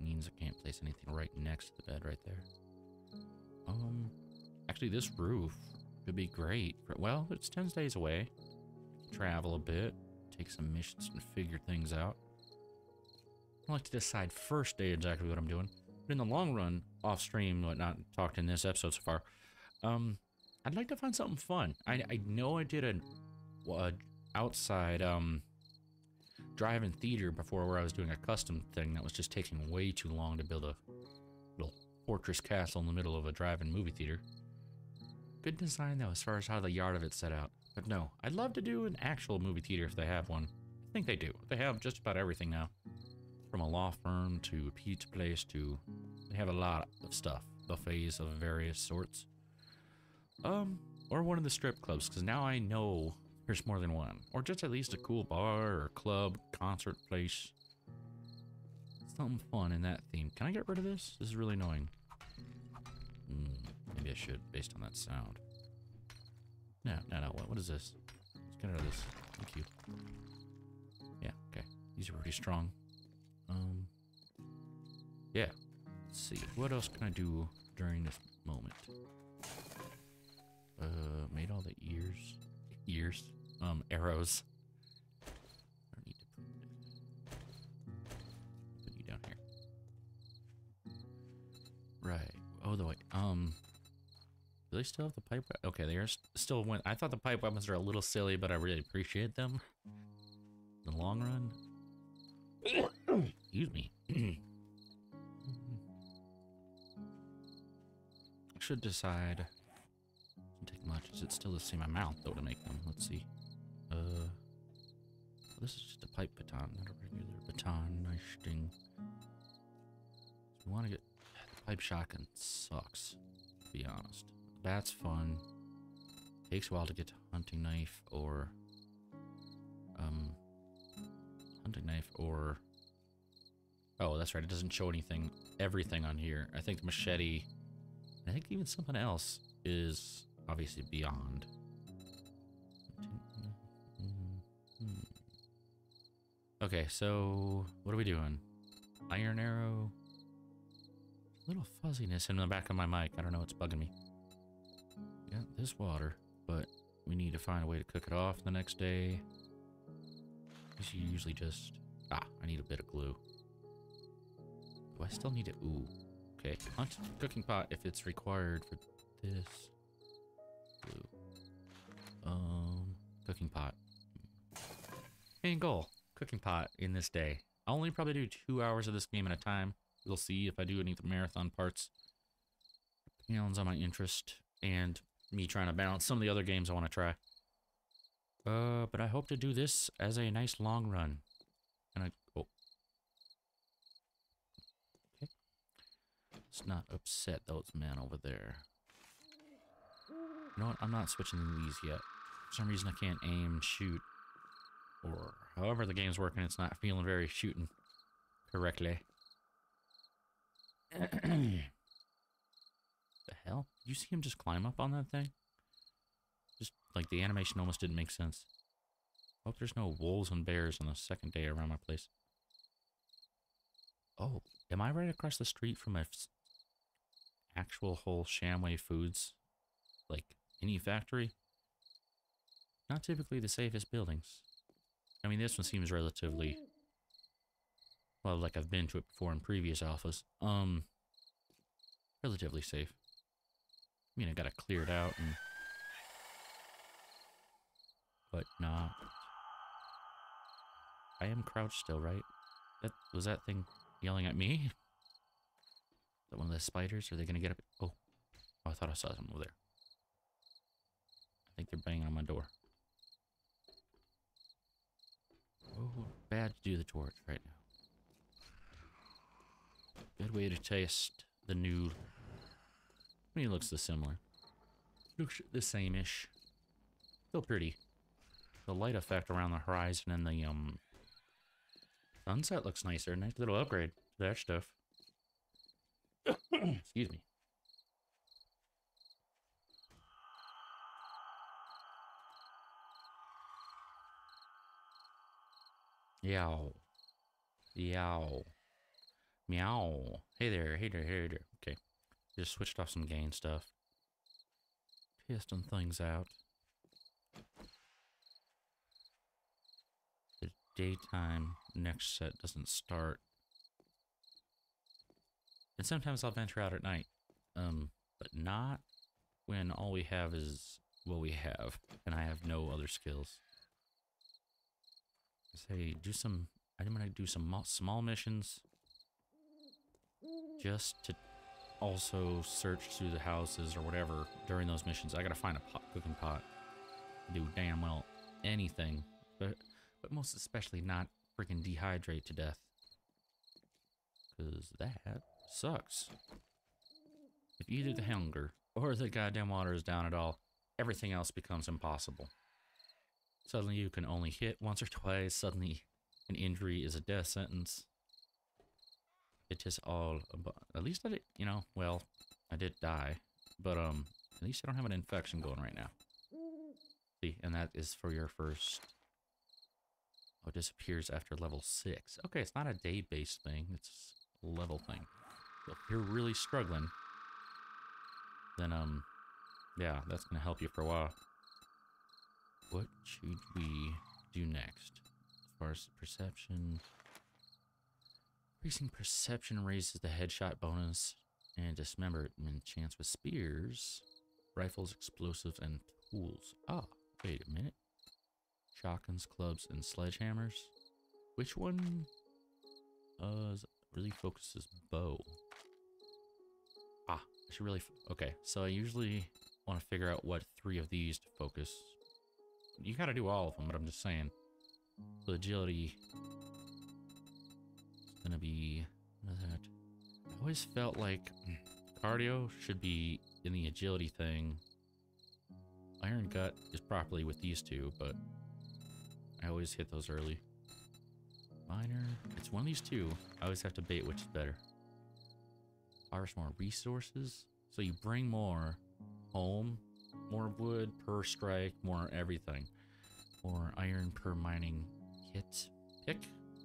Means I can't place anything right next to the bed right there. Um, actually, this roof could be great. For, well, it's 10 days away. Travel a bit, take some missions and figure things out. I like to decide first day exactly what I'm doing. But in the long run, off stream, whatnot, talked in this episode so far, um, I'd like to find something fun. I, I know I did an uh, outside um drive-in theater before where I was doing a custom thing that was just taking way too long to build a little fortress castle in the middle of a drive-in movie theater. Good design though, as far as how the yard of it's set out. But no, I'd love to do an actual movie theater if they have one. I think they do. They have just about everything now. From a law firm to a pizza place to they have a lot of stuff. Buffets of various sorts. Um, or one of the strip clubs, because now I know there's more than one. Or just at least a cool bar or club, concert place. Something fun in that theme. Can I get rid of this? This is really annoying. Hmm, maybe I should, based on that sound. No, no, no. What, what is this? Let's get rid of this. Thank you. Yeah, okay. These are pretty strong. Um, yeah. Let's see. What else can I do during this moment? Uh, made all the ears. Ears. Um, arrows. I don't need to put, you down here. Right. Oh, the way. Um. Do they still have the pipe? Okay, they are st- still. Went. I thought the pipe weapons are a little silly, but I really appreciate them. In the long run. Excuse me. I should decide. Doesn't take much. Is it still the same amount though to make them? Let's see. Uh, this is just a pipe baton, not a regular baton. Nice thing. So we want to get the pipe shotgun sucks. To be honest, that's fun. Takes a while to get hunting knife or um hunting knife or oh that's right it doesn't show anything everything on here i think machete i think even something else is obviously beyond okay so what are we doing iron arrow little fuzziness in the back of my mic. I don't know, it's bugging me. Yeah, this water, but we need to find a way to cook it off the next day. Usually just... Ah, I need a bit of glue. Do I still need it? Ooh. Okay. Hunt cooking pot if it's required for this. Glue. Um, cooking pot. Main goal. Cooking pot in this day. I'll only probably do two hours of this game at a time. We'll see if I do any of the marathon parts. Depends on my interest and me trying to balance some of the other games I want to try. Uh, but I hope to do this as a nice long run. And I oh. Okay. Let's not upset those men over there. You know what? I'm not switching these yet. For some reason I can't aim shoot. Or however the game's working, it's not feeling very shooting correctly. the hell? You see him just climb up on that thing? Just like the animation almost didn't make sense. Hope there's no wolves and bears on the second day around my place. Oh, am I right across the street from a actual whole Shamway Foods, like any factory? Not typically the safest buildings. I mean, this one seems relatively well, like I've been to it before in previous alphas. Um, relatively safe. I mean, I got it cleared out and but not. I am crouched still, right? That was that thing yelling at me. Is that one of the spiders? Are they gonna get up? Oh, oh I thought I saw something over there. I think they're banging on my door. Oh, bad to do the torch right now. Good way to taste the new. I mean, it looks the similar. Looks the same-ish. Still pretty. The light effect around the horizon and the um sunset looks nicer. Nice little upgrade to that stuff. Excuse me. Yow. Yow. Meow. Hey there, hey there, hey there. Okay. Just switched off some gain stuff. Testing things out. The daytime next set doesn't start. And sometimes I'll venture out at night. Um, but not when all we have is what we have, and I have no other skills. Say, do some. I'm gonna do some small missions, just to also search through the houses or whatever during those missions. I gotta find a pot, cooking pot. Do damn well anything, but but most especially not freaking dehydrate to death, cause that sucks. If either the hunger or the goddamn water is down at all, everything else becomes impossible. Suddenly you can only hit once or twice. Suddenly an injury is a death sentence. It is all about, at least I did, you know, well, I did die, but um, at least I don't have an infection going right now. See, and that is for your first, oh, it disappears after level six. Okay, it's not a day-based thing, it's a level thing. So if you're really struggling, then um, yeah, that's gonna help you for a while. What should we do next? As far as perception. Increasing perception raises the headshot bonus and dismemberment chance with spears, rifles, explosives, and tools. Ah, wait a minute. Shotguns, clubs, and sledgehammers. Which one uh, really focuses bow? Ah, I should really. Okay, so I usually want to figure out what three of these to focus you gotta do all of them, but I'm just saying. Agility is gonna be what is that? I always felt like cardio should be in the agility thing. Iron gut is properly with these two, but I always hit those early. Minor, it's one of these two. I always have to bait which is better. Harvest more resources, so you bring more home more wood per strike, more everything. More iron per mining hit pick,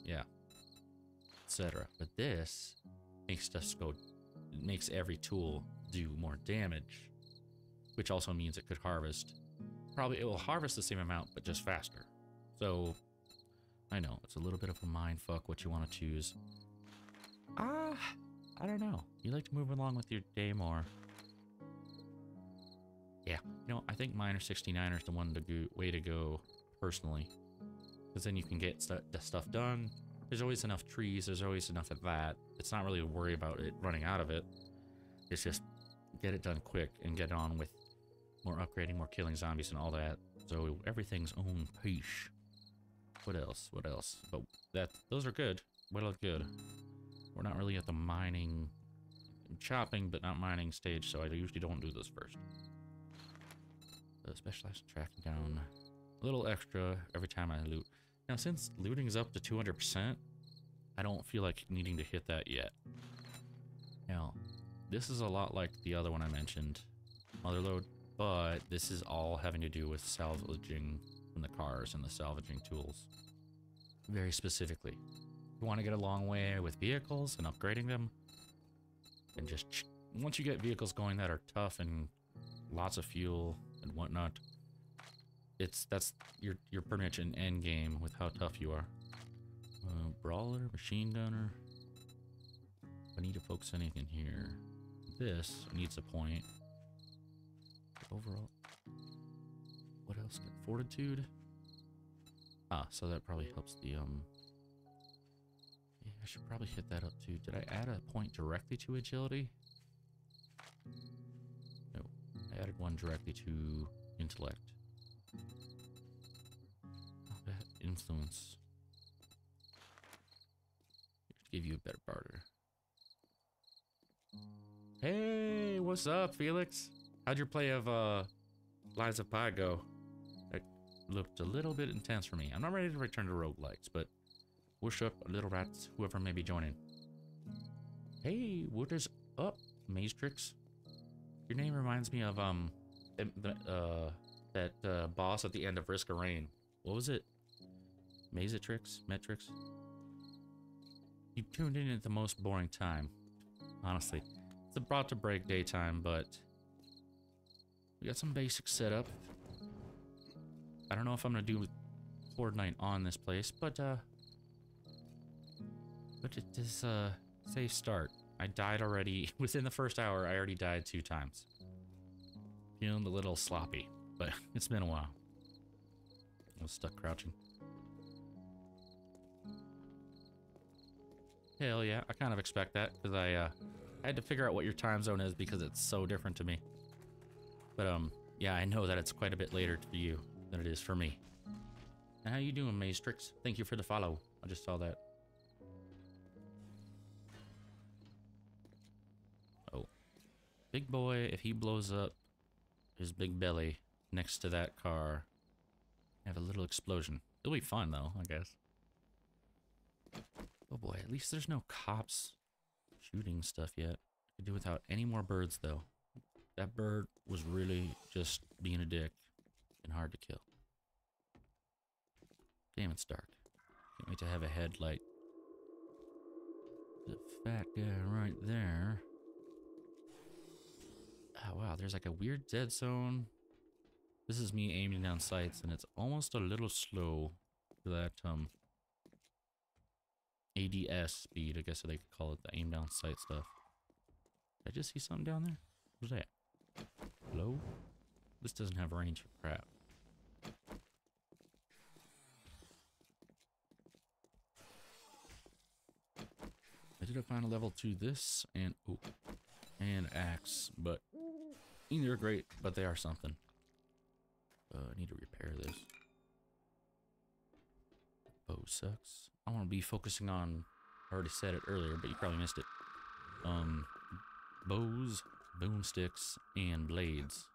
yeah, etc. But this makes stuff go it makes every tool do more damage, which also means it could harvest. Probably it will harvest the same amount, but just faster. So, I know it's a little bit of a mind fuck what you want to choose. Ah, I don't know. You like to move along with your day more. Yeah, you know, I think Miner 69er is the one to go, way to go personally. Because then you can get stu the stuff done. There's always enough trees, there's always enough of that. It's not really a worry about it running out of it. It's just get it done quick and get on with more upgrading, more killing zombies and all that. So everything's own piece. What else? What else? But that those are good. Well, good. We're not really at the mining, chopping, but not mining stage, so I usually don't do this first. Specialized tracking down a little extra every time I loot. Now, since looting is up to 200%, I don't feel like needing to hit that yet. Now, this is a lot like the other one I mentioned, Motherlode, but this is all having to do with salvaging from the cars and the salvaging tools. Very specifically. If You want to get a long way with vehicles and upgrading them, and just once you get vehicles going that are tough and lots of fuel and whatnot, it's that's you're you're pretty much an end game with how tough you are. Uh, brawler, machine gunner. I need to focus anything here. This needs a point. Overall, what else? Fortitude. Ah, so that probably helps the um. Yeah, I should probably hit that up too. Did I add a point directly to agility? I added one directly to intellect. Not bad. Influence. Give you a better barter. Hey, what's up, Felix? How'd your play of uh, Lies of P go? It looked a little bit intense for me. I'm not ready to return to roguelikes, but wish up, little rats, whoever may be joining. Hey, what is up, Matrix? Your name reminds me of um, uh, that uh, boss at the end of Risk of Rain. What was it? Mazatrix? Metrix? You tuned in at the most boring time. Honestly, it's about to break daytime, but we got some basic setup. I don't know if I'm gonna do Night on this place, but uh, but it is a safe start. I died already within the first hour. I already died two times. Feeling a little sloppy, but it's been a while. I was stuck crouching. Hell yeah, I kind of expect that because I uh, I had to figure out what your time zone is because it's so different to me. But um, yeah, I know that it's quite a bit later for you than it is for me. And how you doing, Maestrix? Thank you for the follow. I just saw that. Big boy, if he blows up his big belly next to that car, have a little explosion. It'll be fun though, I guess. Oh boy, at least there's no cops shooting stuff yet. I Could do without any more birds though. That bird was really just being a dick and hard to kill. Damn, it's dark. Can't wait to have a headlight. The fat guy right there. Oh wow, there's like a weird dead zone. This is me aiming down sights, and it's almost a little slow for that um ADS speed, I guess they could call it, the aim down sight stuff. Did I just see something down there? What's that? Hello? This doesn't have range for crap. I did find a level to this and oh, and axe, but either great, but they are something. Uh, I need to repair this. Bow sucks. I want to be focusing on. I already said it earlier, but you probably missed it. Um, bows, boomsticks, and blades.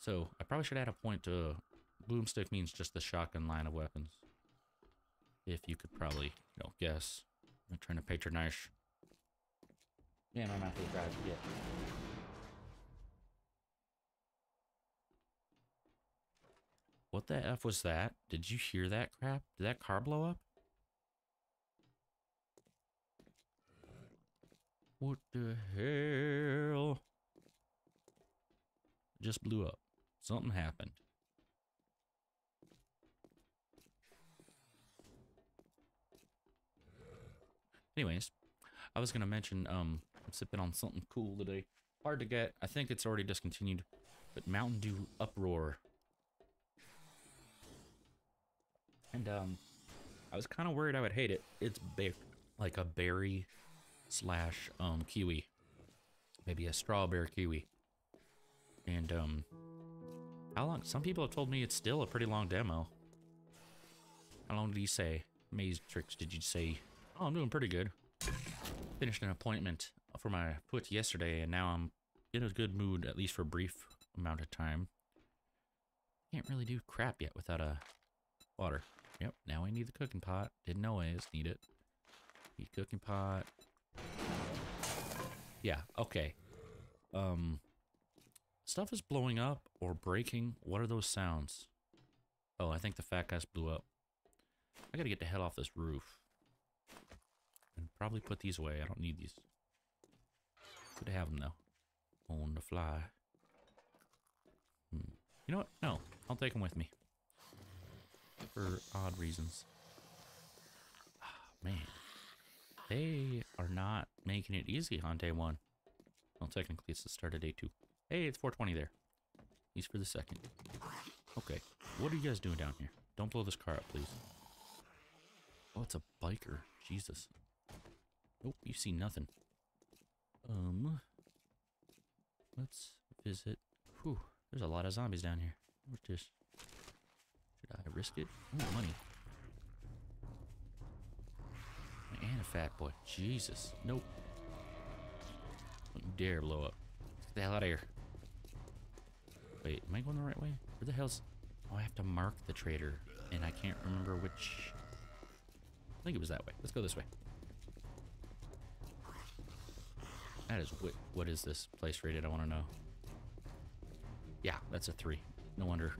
So I probably should add a point to boomstick means just the shotgun line of weapons. If you could probably, you know, guess. I'm trying to patronize. Yeah, my mouth is dry yet. What the F was that? Did you hear that crap? Did that car blow up? What the hell? Just blew up. Something happened. Anyways, I was gonna mention um I'm sipping on something cool today. Hard to get. I think it's already discontinued. But Mountain Dew Uproar. And um I was kind of worried I would hate it. It's ba- like a berry slash um kiwi. Maybe a strawberry kiwi. And um how long some people have told me it's still a pretty long demo. How long did you say? Maze tricks did you say? Oh, I'm doing pretty good. Finished an appointment for my foot yesterday, and now I'm in a good mood, at least for a brief amount of time. Can't really do crap yet without a water. Yep, now I need the cooking pot. Didn't always need it. Need cooking pot. Yeah, okay. Um, stuff is blowing up or breaking. What are those sounds? Oh, I think the fat guys blew up. I gotta get the hell off this roof. And probably put these away. I don't need these. Good to have them though. On the fly. Hmm. You know what? No, I'll take them with me. For odd reasons. Ah, man. They are not making it easy on day one. Well, technically it's the start of day two. Hey, it's 420 there. He's for the second. Okay. What are you guys doing down here? Don't blow this car up, please. Oh, it's a biker. Jesus. Nope, you see nothing. Um, let's visit. Whew, there's a lot of zombies down here. What's this? I risk it? Ooh, money. And a fat boy. Jesus. Nope. Don't you dare blow up. Get the hell out of here. Wait, am I going the right way? Where the hell's... Oh, I have to mark the trader. And I can't remember which... I think it was that way. Let's go this way. That is what. What is this place rated? I want to know. Yeah, that's a three. No wonder.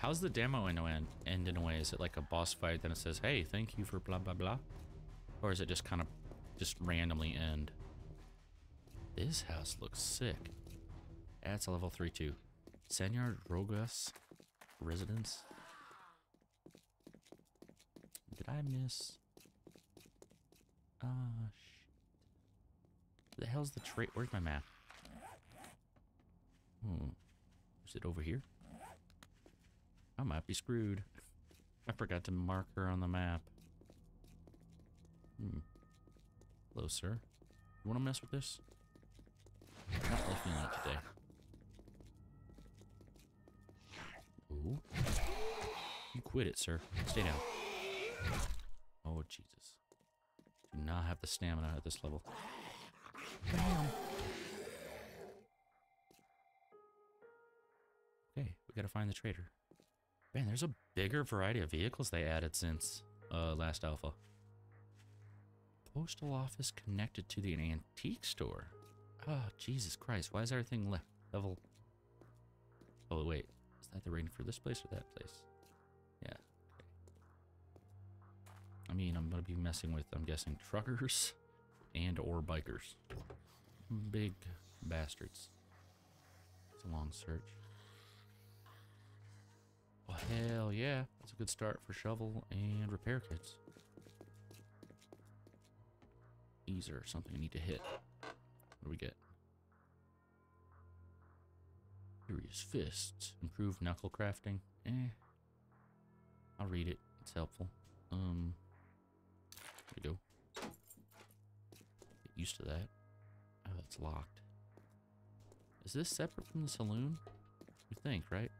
How's the demo a way, end in a way? Is it like a boss fight? Then it says, "Hey, thank you for blah blah blah," or is it just kind of just randomly end? This house looks sick. That's a level three too. Senor Rogas residence. Did I miss? Ah, uh, The hell's the trait? Where's my map? Hmm. Is it over here? I might be screwed. I forgot to mark her on the map. Hmm. Hello, sir. You want to mess with this? Not really feeling today. Ooh. You quit it, sir. Stay down. Oh, Jesus. Do not have the stamina at this level. Bam. Okay, we gotta find the trader. Man, there's a bigger variety of vehicles they added since uh, last alpha. Postal office connected to the antique store. Oh, Jesus Christ. Why is everything le level... Oh, wait. Is that the rating for this place or that place? Yeah. I mean, I'm going to be messing with, I'm guessing, truckers and or bikers. Big bastards. It's a long search. Well, hell yeah. That's a good start for shovel and repair kits. These are something I need to hit. What do we get? Furious Fists. Improved knuckle crafting. Eh. I'll read it. It's helpful. Um. There we go. Get used to that. Oh, it's locked. Is this separate from the saloon? You think, right?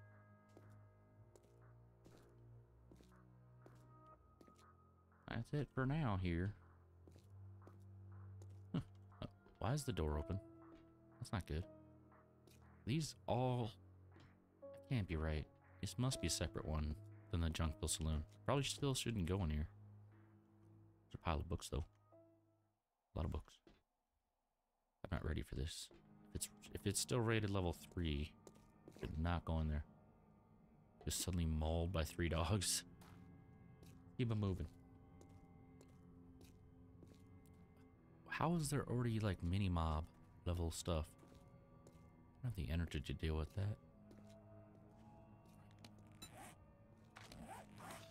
That's it for now here. Huh. Uh, why is the door open? That's not good. These all... can't be right. This must be a separate one than the Junkville Saloon. Probably still shouldn't go in here. There's a pile of books, though. A lot of books. I'm not ready for this. If it's, if it's still rated level 3, should not go in there. Just suddenly mauled by three dogs. Keep it moving. How is there already like mini mob level stuff? I don't have the energy to deal with that.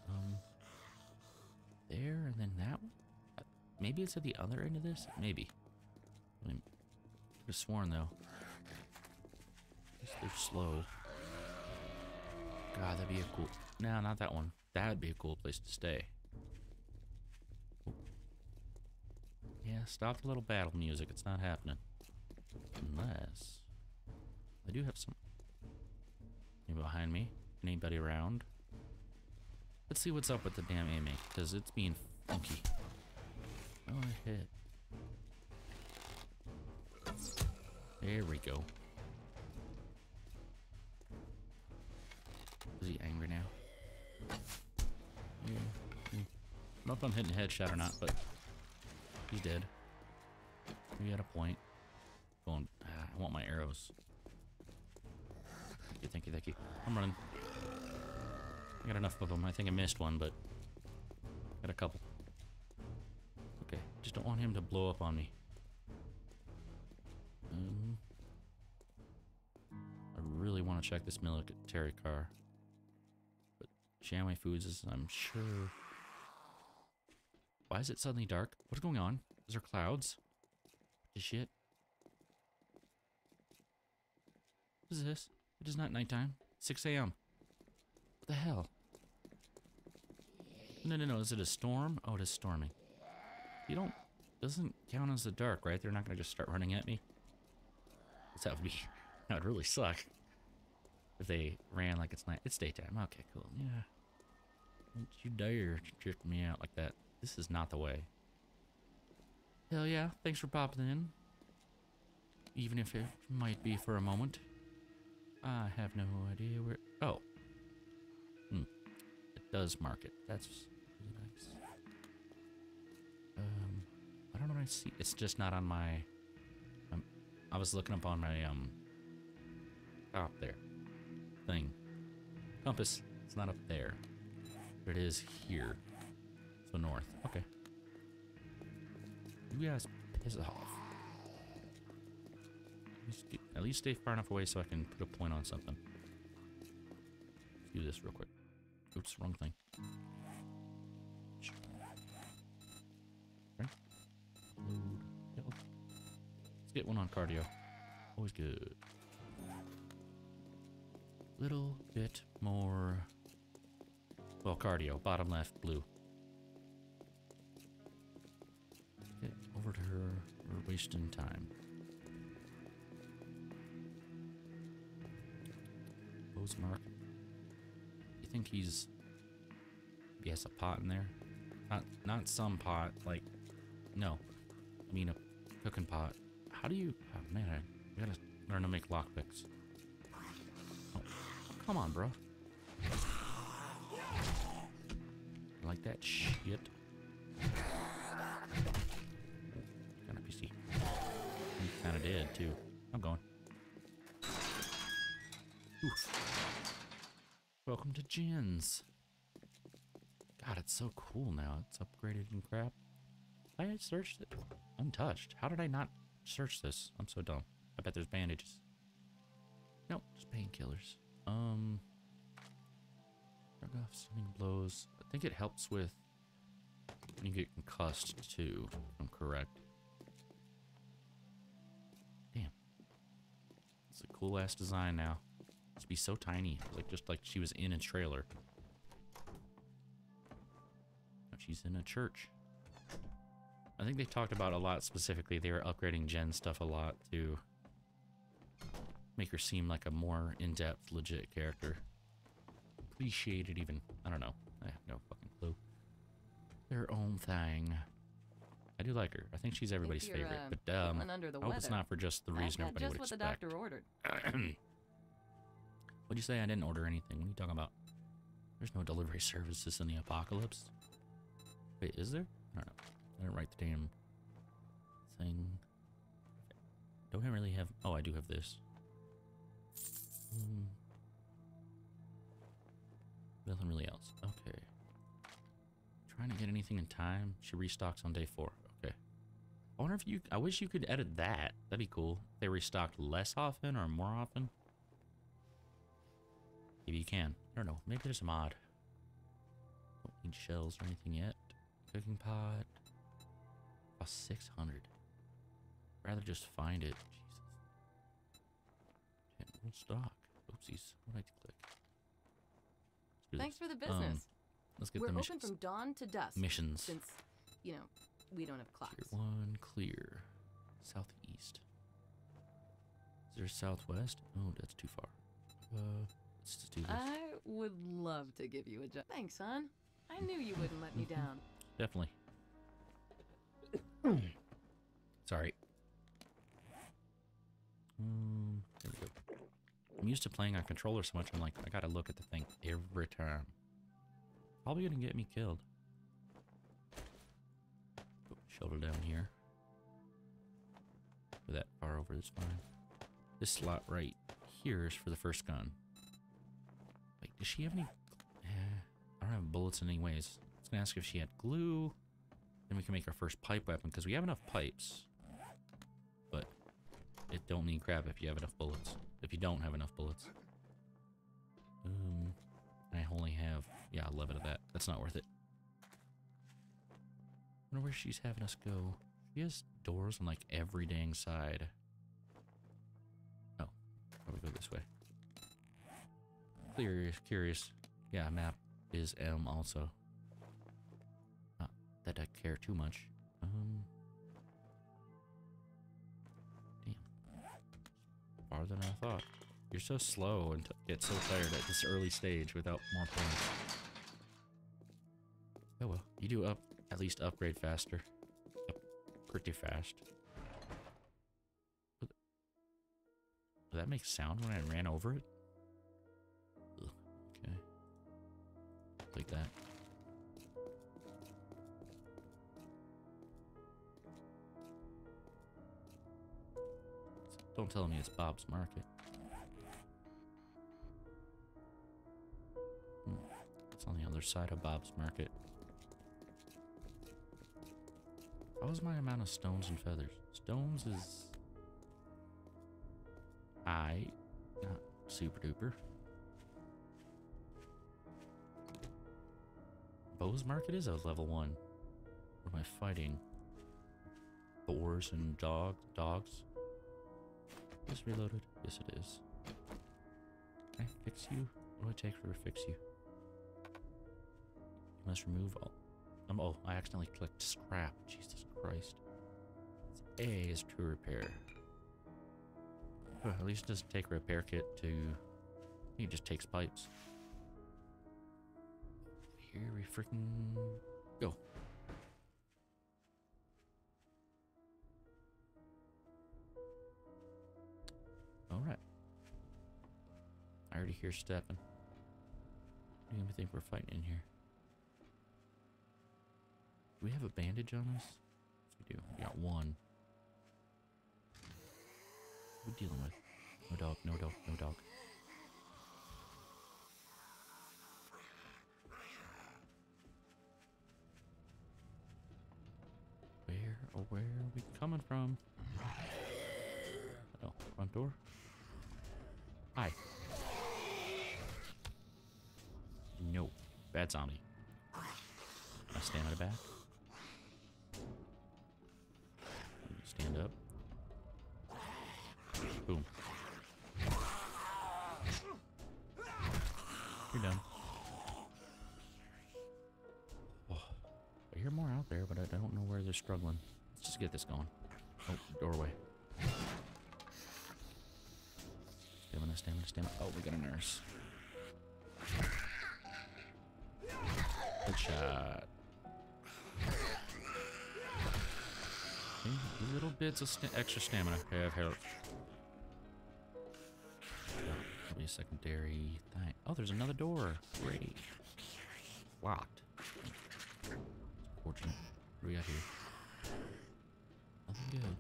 Um, there and then that one. Uh, Maybe it's at the other end of this. Maybe. I mean, have sworn though. They're slow. God, that'd be a cool. No, not that one. That'd be a cool place to stay. Yeah, stop the little battle music. It's not happening. Unless I do have some. Anybody behind me? Anybody around? Let's see what's up with the damn aiming, because it's being funky. Oh, I hit. There we go. Is he angry now? Yeah. I don't know if I'm hitting headshot or not, but he's dead. We had a point. Going, ah, I want my arrows. Thank you, thank you, thank you. I'm running. I got enough of them. I think I missed one, but got a couple. Okay, just don't want him to blow up on me. Um, I really want to check this military car. But Shamway Foods is, I'm sure. Why is it suddenly dark? What's going on? Is there clouds? What the shit? What is this? It is not nighttime. 6 a.m. What the hell? No, no, no. Is it a storm? Oh, it is storming. You don't... Doesn't count as the dark, right? They're not going to just start running at me. That would be... That would really suck. If they ran like it's night. It's daytime. Okay, cool. Yeah. Don't you dare drift me out like that. This is not the way. Hell yeah. Thanks for popping in. Even if it might be for a moment. I have no idea where... Oh. Hmm. It does mark it. That's really nice. Um, I don't know what I see. It's just not on my... Um, I was looking up on my, um... Top there. Thing. Compass. It's not up there. It is here. So north. Okay. You guys piss off. At least, stay far enough away so I can put a point on something. Let's do this real quick. Oops, wrong thing. Let's get one on cardio. Always good. Little bit more. Well, cardio. Bottom left, blue. Over to her. We're wasting time. Rosemark. You think he's he has a pot in there? Not not some pot, like no. I mean a cooking pot. How do you oh man, I gotta learn to make lockpicks. Oh, come on, bro. Like that shit. He kinda did too. I'm going. Oof. Welcome to Jen's. God, it's so cool now. It's upgraded and crap. I searched it. Untouched. How did I not search this? I'm so dumb. I bet there's bandages. Nope, just painkillers. Um. Drug off stunning blows. I think it helps with when you get concussed too, I'm correct. It's a cool ass design now. It's be so tiny. Like just like she was in a trailer. Now she's in a church. I think they talked about a lot specifically. They were upgrading Jen stuff a lot to make her seem like a more in-depth, legit character. Appreciated even. I don't know. I have no fucking clue. Their own thing. I do like her. I think she's everybody's favorite. uh, but um, under the I hope it's not for just the reason everybody just would what the expect. doctor ordered. What'd you say? I didn't order anything. What are you talking about? There's no delivery services in the apocalypse. Wait, is there? I don't know. I didn't write the damn thing. Don't I really have? Oh, I do have this. Hmm. Nothing really else. Okay. Trying to get anything in time. She restocks on day four. I wonder if you. I wish you could edit that. That'd be cool. They restocked less often or more often. Maybe you can. I don't know. Maybe there's a mod. Don't need shells or anything yet. Cooking pot. Cost 600. Rather just find it. Jesus. General stock. Oopsies. What did I click? Thanks this. for the Um, business. let's get We're the open from dawn to dusk. missions. Since, you know, we don't have clocks. Clear one, clear. Southeast. Is there southwest? Oh, that's too far. Uh, let's just do this. I would love to give you a job. Thanks, son. I knew you wouldn't let me Mm-hmm. down. Definitely. Sorry. Um, there we go. I'm used to playing on controller so much, I'm like, I gotta look at the thing every time. Probably gonna get me killed. Shovel down here. Put that far over, that's fine. This slot right here is for the first gun. Wait, does she have any... Eh, I don't have bullets anyways. I was gonna ask if she had glue. Then we can make our first pipe weapon, because we have enough pipes. But it don't need crap if you have enough bullets. If you don't have enough bullets. Um, I only have, yeah, 11 of that. That's not worth it. Wonder where she's having us go. She has doors on like every dang side. Oh, probably go this way. Curious, curious. Yeah, map is M also. Not that I care too much. Um, damn, farther than I thought. You're so slow and get so tired at this early stage without more points. Oh well, you do up at least upgrade faster. Up pretty fast. Did that make sound when I ran over it? Ugh, okay. Like that. Don't tell me it's Bob's Market. Hmm, It's on the other side of Bob's Market. How was my amount of stones and feathers? Stones is I not super duper. Bob's Market is a level one. What am I fighting? Boars and dog dogs. Is reloaded? Yes, it is. Can I fix you? What do I take for fix you? You must remove all. Um, oh, I accidentally clicked scrap. Jesus Christ. A is to repair. Huh, at least doesn't take repair kit to. I it just takes pipes. Here we freaking go. All right. I already hear stepping. What do you think we're fighting in here? Do we have a bandage on us? Do. We got one. What are we dealing with? No dog, no dog, no dog. Where, oh, where are we coming from? Oh, front door. Hi. No. Bad zombie. I stand at the back. Stand up. Boom. You're done. Oh, I hear more out there, but I don't know where they're struggling. Let's just get this going. Oh, doorway. Stamina, stamina, stamina. Oh, we got a nurse. Good shot. Little bits of extra stamina i have helped. Probably a secondary thing. Oh, there's another door. Great. Locked. Fortunate. What do we got here? Nothing good.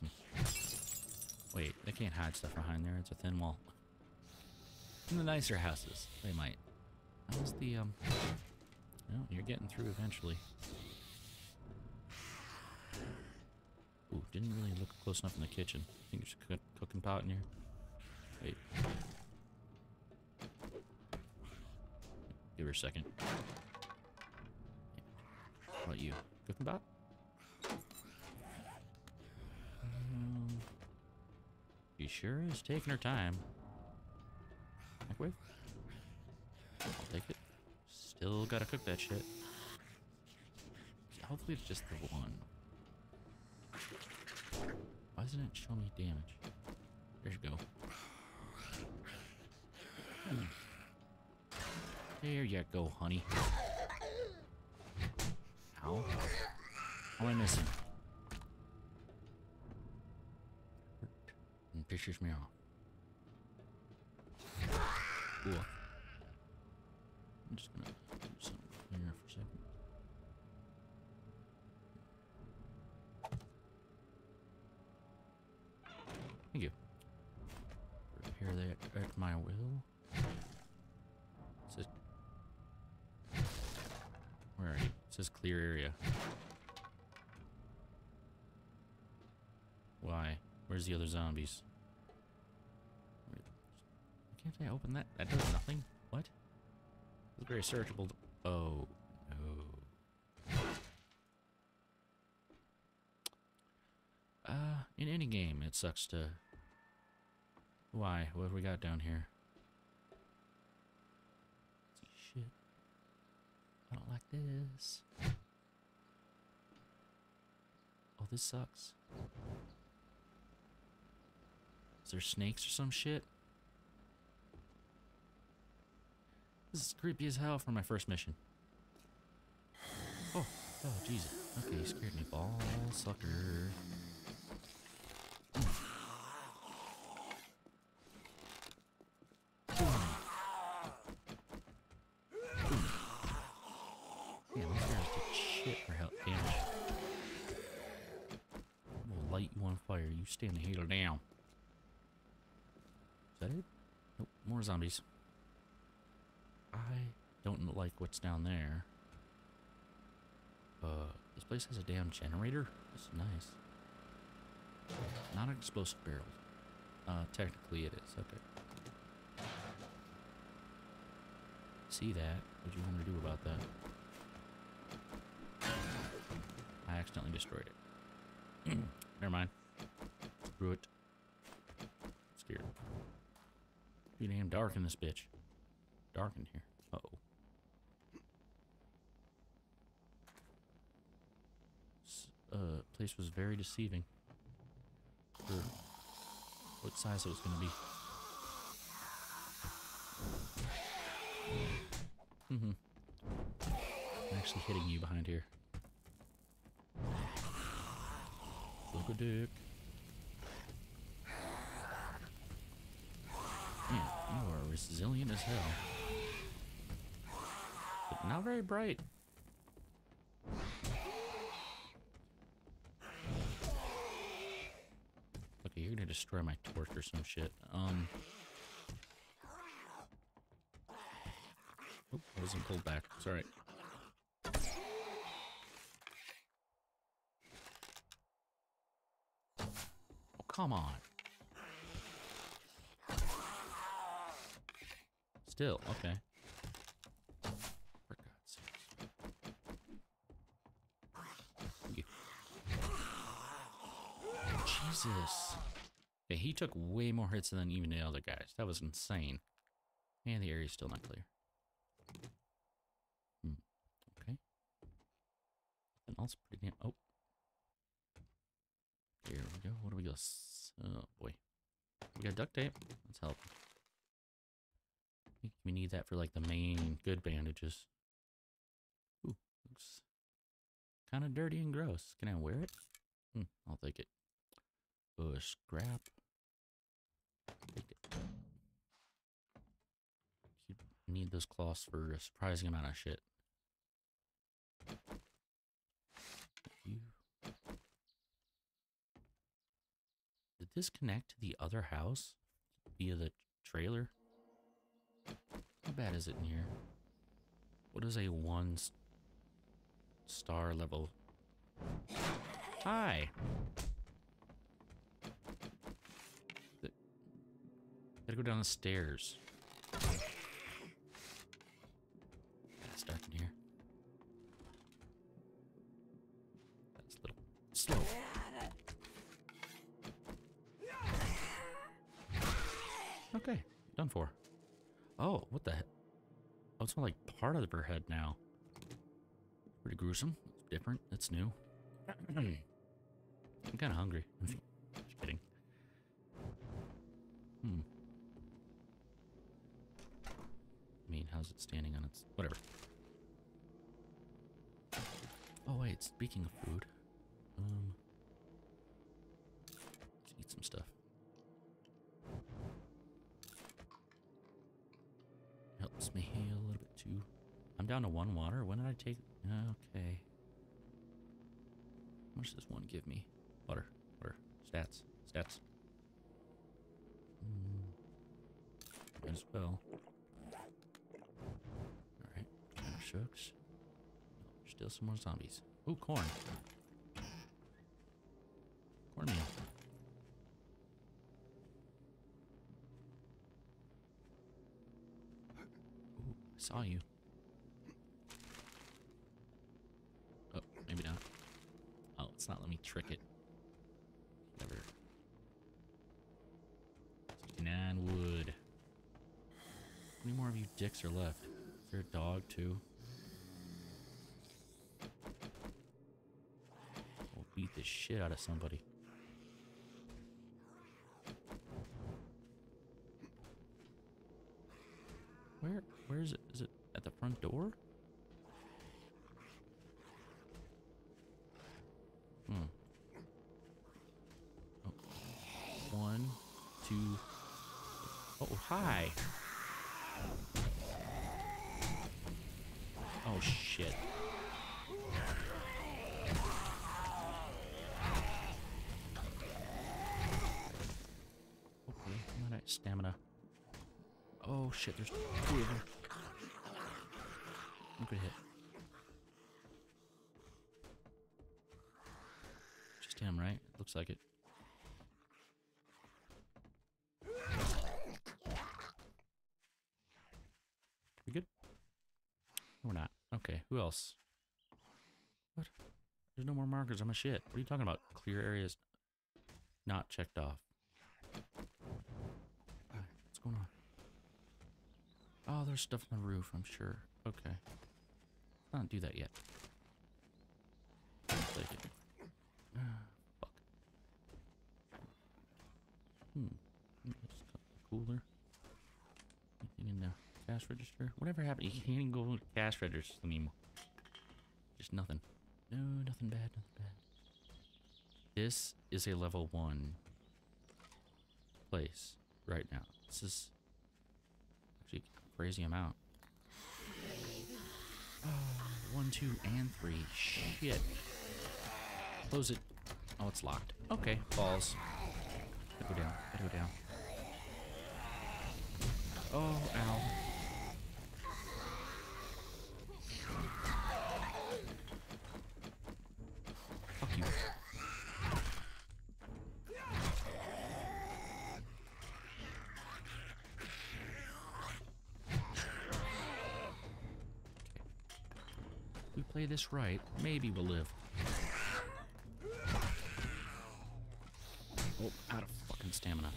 Hmm. Wait, they can't hide stuff behind there. It's a thin wall. In the nicer houses, they might. How's the um No, you're getting through eventually. Ooh, didn't really look close enough in the kitchen. I think there's a cook cooking pot in here. Wait. Give her a second. How about you? Cooking pot? Um, she sure is taking her time. Microwave? I'll take it. Still gotta cook that shit. Hopefully it's just the one. Why doesn't it show me damage? There you go. There you go, honey. Ow. How am I missing? And pisses me off. Cool. I'm just gonna do something here for a second. Thank you. Repair that at my will. It says, where are you? It says clear area. Why? Where's the other zombies? Can't I open that? That does nothing? What? It's very searchable. Oh, no. Uh, in any game, it sucks to... Why? What have we got down here? Shit. I don't like this. Oh, this sucks. Is there snakes or some shit? This is creepy as hell for my first mission. Oh, oh, Jesus. Okay, you scared me, ball sucker. Yeah, those guys did shit for help damage. I'm gonna light you on fire. You stand the hell down. Is that it? Nope, more zombies. I don't like what's down there. Uh, this place has a damn generator. This is nice. Not an explosive barrel. Uh, technically it is. Okay. See that? What do you want to do about that? I accidentally destroyed it. Never mind. Screw it. Scared. Too dark in this bitch. Dark in here. Uh oh. Uh, place was very deceiving. For what size it was gonna be. Mm-hmm. I'm actually hitting you behind here. Look a dick. Man, are resilient as hell. But not very bright. Okay, you're gonna destroy my torch or some shit. Um. Oop, I wasn't pulled back. It's alright. Oh, come on. Still, okay. For God's you. Jesus. Yeah, he took way more hits than even the other guys. That was insane. And the area's still not clear. Hmm. Okay. Nothing else pretty damn. Oh. Here we go. What do we got? Oh boy. We got duct tape. Let's help. I think we need that for like the main good bandages. Ooh, looks kind of dirty and gross. Can I wear it? Hmm, I'll take it. Oh, scrap. Take it. You need those cloths for a surprising amount of shit. Did this connect to the other house via the trailer? How bad is it in here? What is a one star level? Hi. Gotta go down the stairs. Yeah, It's dark in here. That's a little slow. Okay, done for. Oh, what the heck? Oh, it's like part of her head now. Pretty gruesome. It's different. It's new. I'm kind of hungry. I'm just kidding. Hmm. I mean, how's it standing on its... Whatever. Oh, wait. Speaking of food. Um... Let's eat some stuff. Helps me heal a little bit too. I'm down to one water. When did I take... Okay. How much does one give me? Water. Water. Stats. Stats. Mm. Might as well. Alright. Shooks. Oh, still some more zombies. Ooh, corn. Cornmeal. Ooh, saw you. Oh, maybe not. Oh, not let me trick it. Never. 69 wood. How many more of you dicks are left? Is there a dog too? We'll beat the shit out of somebody. Where where is it? Is it at the front door? Hmm. Oh. One, two. Oh, hi. Oh shit. Okay, I'm out of stamina. Oh shit, there's of them. I'm gonna hit. Just him, right? Looks like it. We good? We're not. Okay, who else? What? There's no more markers on my shit. What are you talking about? Clear areas not checked off. Alright, What's going on? Oh, there's stuff on the roof, I'm sure. Okay. Let's not do that yet. Fuck. Hmm. Cooler. Anything in the cash register? Whatever happened? You can't even go to cash registers anymore. Just nothing. No, nothing bad, nothing bad. This is a level one place right now. This is actually crazy amount. One, two, and three. Shit. Close it. Oh, it's locked. Okay, balls. Gotta go down. Gotta go down. Oh, ow. This right, maybe we'll live. Oh, out of fucking stamina.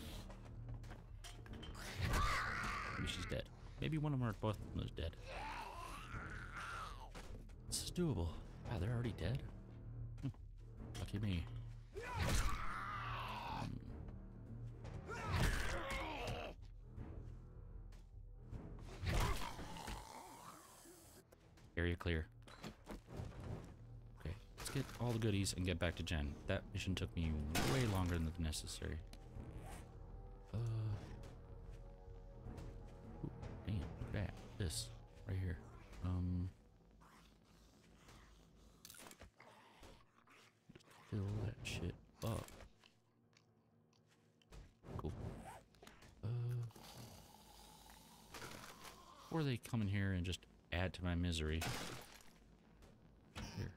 Maybe she's dead. Maybe one of them or both of them is dead. This is doable. Wow, they're already dead? Hmm. Lucky me. Hmm. Area clear. Get all the goodies and get back to Jen. That mission took me way longer than necessary. Uh. Ooh, damn, look at that. This, right here. Um. Fill that shit up. Cool. Uh. Or they come in here and just add to my misery. Here.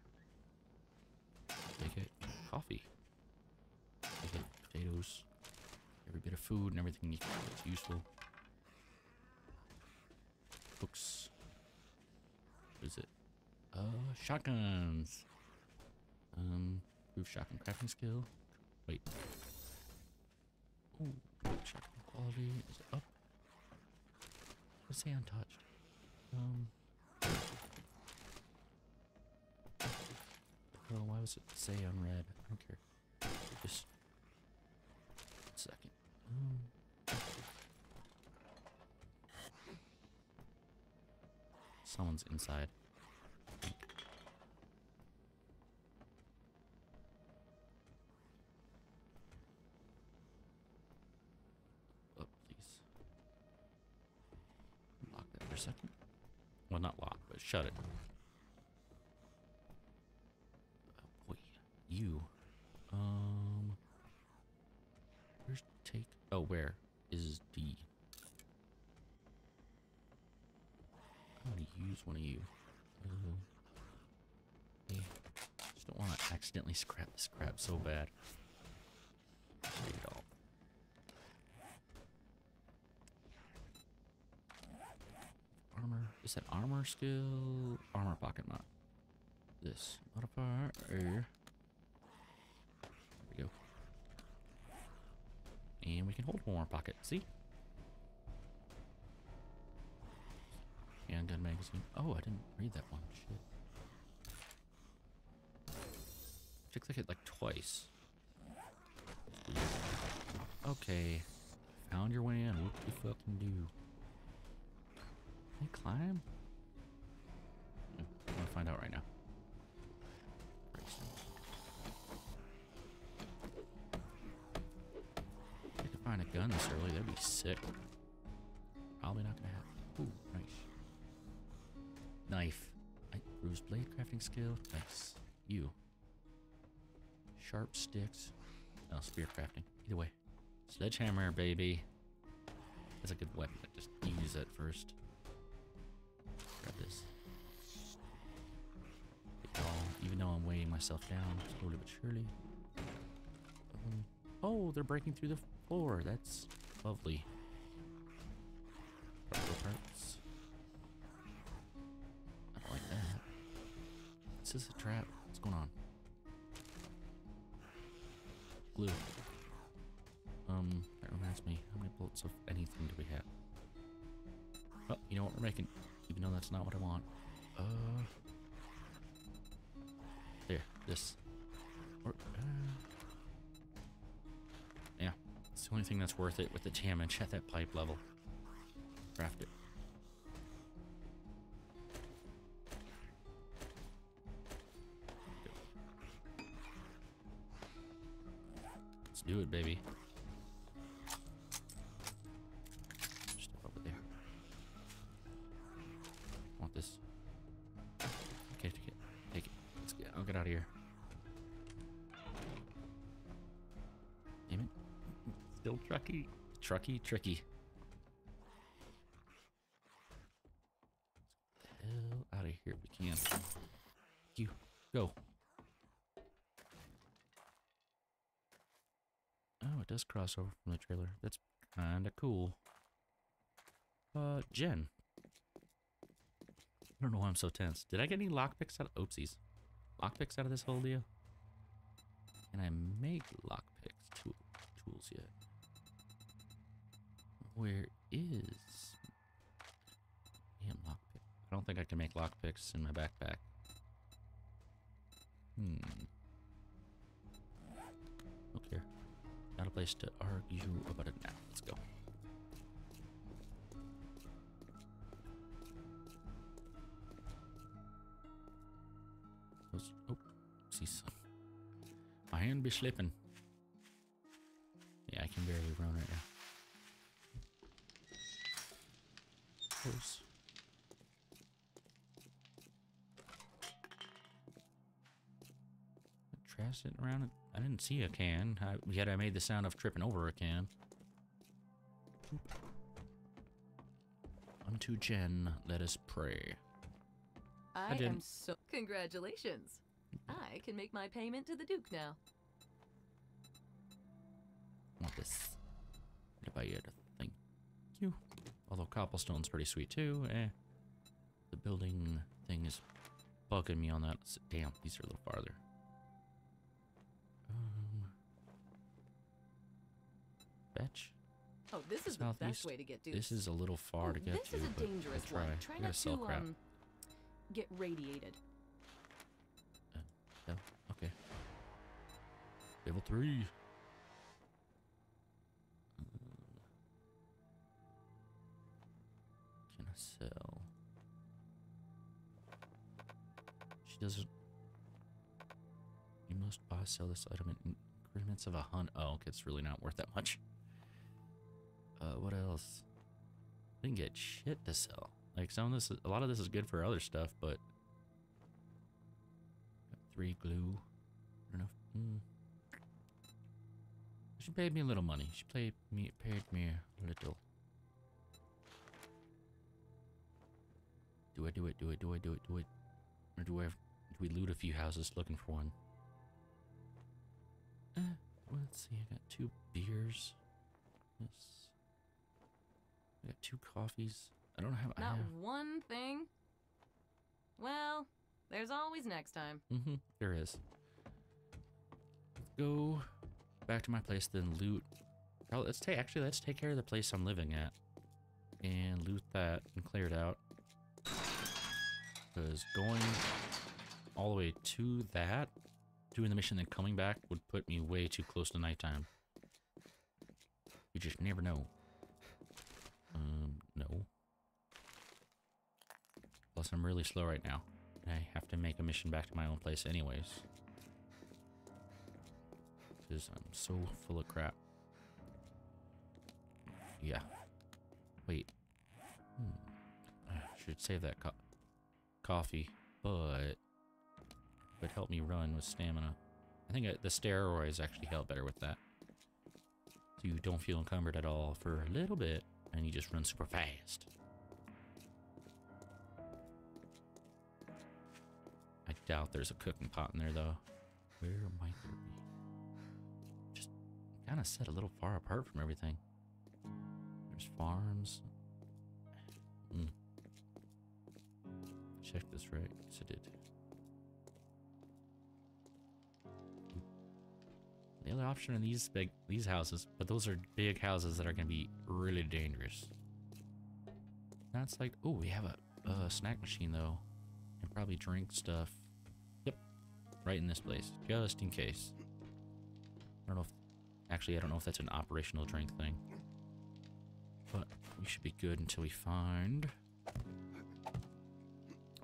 Take it. Coffee. Take it. Potatoes. Every bit of food and everything you- that's useful. Books. What is it? Uh, shotguns. Um, proof shotgun crafting skill. Wait. Ooh, shotgun quality is up. Let's say untouched. Um. Oh, why was it say unread? I don't care. Just second. Um. Someone's inside. Oh, please. Lock that for a second. Well, not lock, but shut it. Oh, boy. You. Um. Where's take? Oh, where is D? I'm gonna use one of you. Uh, hey, just don't want to accidentally scrap this crap so bad. Armor. Is that armor skill? Armor pocket mod. This modifier. There we go. And we can hold one more pocket. See? Handgun magazine. Oh, I didn't read that one. Shit. Took like it like twice. Okay. Found your way in. What you fucking do? Can I climb? I'm gonna find out right now. If I could find a gun this early, that'd be sick. Probably not gonna happen. Ooh, nice. Knife. I, bruised blade crafting skill. Nice. You. Sharp sticks. Oh, spear crafting. Either way. Sledgehammer, baby. That's a good weapon. but Just use that first. Grab this. Even though I'm weighing myself down slowly but surely. Um, oh, they're breaking through the floor. That's lovely. Cargo parts. I don't like that. This is a trap. What's going on? Glue. Um, that reminds me. How many bolts of anything do we have? Oh, you know what we're making? Even though that's not what I want. Uh. There, this. Or, uh, yeah, it's the only thing that's worth it with the damage at that pipe level. Craft it. Do it, baby. Step over there. Want this? Okay, take it. Take it. Let's get. I'll get out of here. Damn it. Still trucky. Trucky, tricky. Hell out of here if we can. You go. Oh, it does cross over from the trailer. That's kinda cool. Uh, Jen. I don't know why I'm so tense. Did I get any lockpicks out of oopsies? Lockpicks out of this whole deal? Can I make lockpicks tool, tools yet? Where is damn lockpick? I don't think I can make lockpicks in my backpack. Hmm. Not a place to argue about it now. Let's go. Oh, see some. My hand be slipping. Yeah, I can barely run right now. Close. Trash sitting around it. I didn't see a can. I, yet I made the sound of tripping over a can. Oop. Unto Jen, let us pray. I, am didn't. so. Congratulations. I can make my payment to the Duke now. want this. If I had thank you. Although cobblestone's pretty sweet too. Eh. The building thing is bugging me on that. Damn, these are a little farther. Fetch. Oh, this is the Southeast. best way to get Duke. This is a little far Oh, to get this to. is a dangerous we'll try. one. Try not to crap. um get radiated. Oh, okay. Level three. Um, Can I sell? She doesn't. You must buy sell this item in increments of a hun. Oh, okay, it's really not worth that much. Uh, what else? I Didn't get shit to sell. Like some of this, a lot of this is good for other stuff, but Got three glue. I don't know. Hmm. She paid me a little money. She paid me paid me a little. Do I do it? Do it? Do I do it? Do it? Or do I? Have, do we loot a few houses looking for one? Uh, let's see. I got two beers. Yes. I got two coffees. I don't have. I Not have. one thing. Well, there's always next time. Mm-hmm. There is. Let's go back to my place, then loot. Oh, let's take actually let's take care of the place I'm living at, and loot that and clear it out. Because going all the way to that, doing the mission then coming back would put me way too close to nighttime. You just never know. Um, no. Plus, I'm really slow right now. I have to make a mission back to my own place anyways. Because I'm so full of crap. Yeah. Wait. Hmm. I should save that co- coffee, but would help me run with stamina. I think the steroids actually help better with that. So you don't feel encumbered at all for a little bit, and you just run super fast. I doubt there's a cooking pot in there though. Where might there be? Just kind of set a little far apart from everything. There's farms. Hmm. Check this right. Yes, I did. The other option are these big these houses, but those are big houses that are gonna be really dangerous. That's like, oh, we have a, a snack machine though, and probably drink stuff. Yep, right in this place, just in case. I don't know if, actually, I don't know if that's an operational drink thing, but we should be good until we find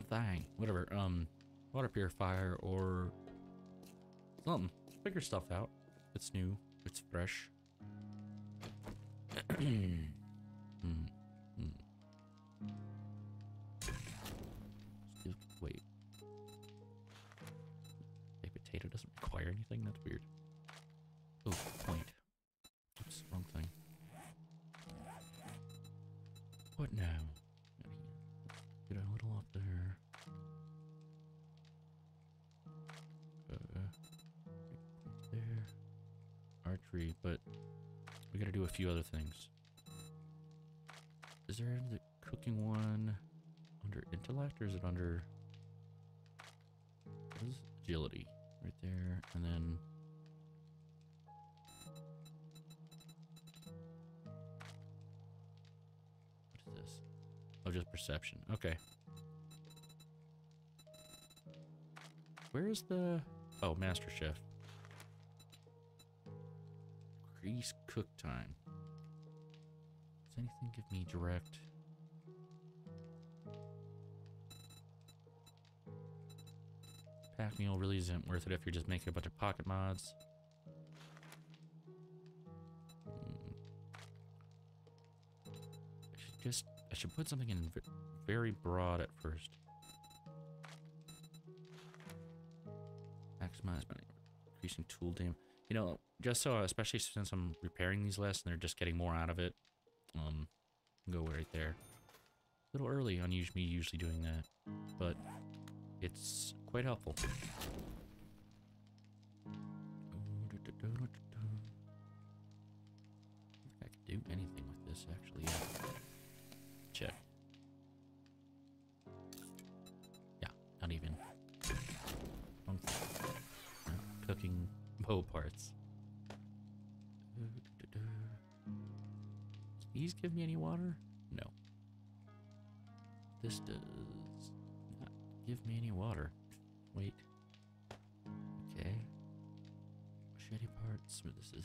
thing, whatever, um, water purifier or something. Figure stuff out. It's new. It's fresh. Still- Wait. A potato doesn't require anything? That's weird. Things. Is there the cooking one under intellect or is it under what is agility? Right there, and then what is this? Oh, just perception. Okay. Where's the oh Master Chef? Increase cook time. Does anything give me direct? Pack meal really isn't worth it if you're just making a bunch of pocket mods. Hmm. I should just I should put something in very broad at first. Maximize my increasing tool damage. You know, just so especially since I'm repairing these less and they're just getting more out of it. Go right there. A little early on me usually doing that, but It's quite helpful.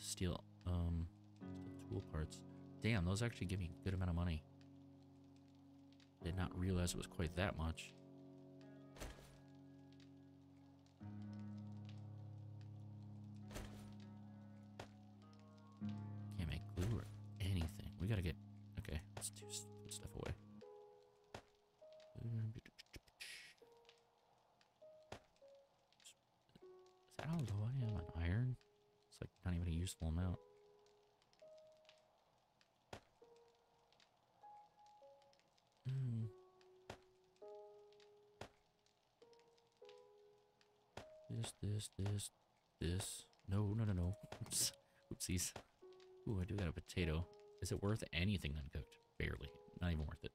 Steel. Um, tool parts. Damn, those actually give me a good amount of money. Did not realize it was quite that much. Can't make glue or anything. We gotta get. Useful amount. Hmm. This, this, this, this. No, no, no, no. Oops. Oopsies. Ooh, I do got a potato. Is it worth anything uncooked? Barely. Not even worth it.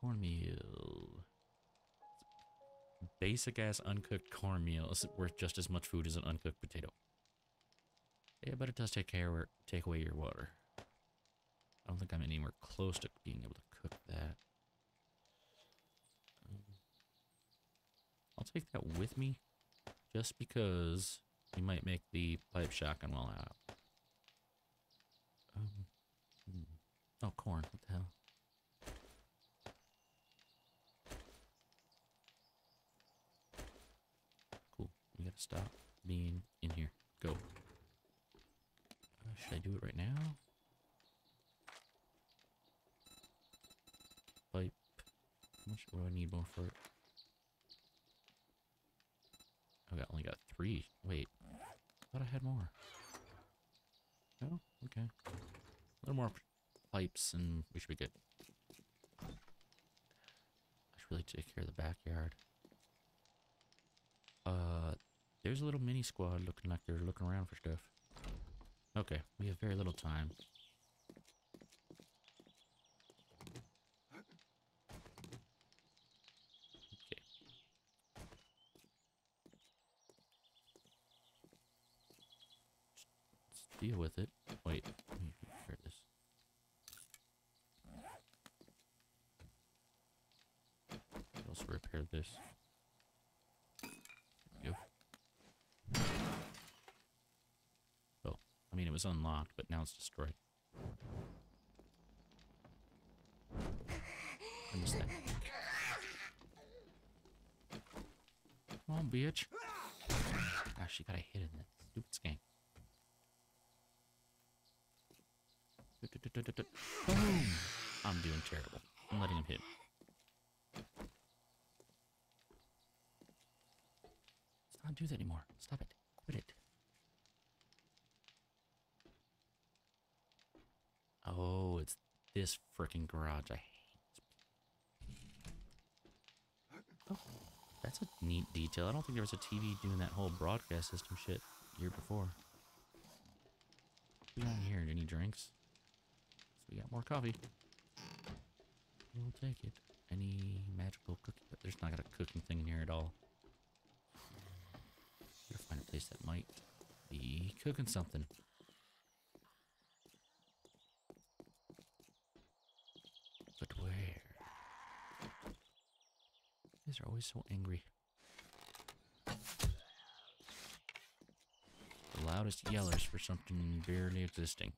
Cornmeal. Basic ass uncooked cornmeal is worth just as much food as an uncooked potato. Yeah, but it does take care of take away your water. I don't think I'm anywhere close to being able to cook that. I'll take that with me, just because we might make the pipe shotgun while out. Um, hmm. oh, corn. What the hell? Cool. We gotta stop being in here. Should I do it right now? Pipe. How much do I need more for it? I got only got three. Wait. I thought I had more. No? Okay. A little more pipes and we should be good. I should really take care of the backyard. Uh, there's a little mini squad looking like they're looking around for stuff. Okay, we have very little time. Okay. Let's deal with it. Wait, let me repair this. Let's also repair this. There we go. Oh, I mean, it was unlocked, but now it's destroyed. I missed that. Come on, bitch. Gosh, she got a hit in that stupid skank. Boom! I'm doing terrible. I'm letting him hit. Do that anymore. Stop. Quit it. Oh, it's this freaking garage. I hate. Oh, that's a neat detail. I don't think there was a TV doing that whole broadcast system shit year before. We here any drinks? So we got more coffee. We'll take it. Any magical cookie? But there's not got a cooking thing in here at all. Gotta find a place that might be cooking something. But where? You guys are always so angry. The loudest yellers for something barely existing.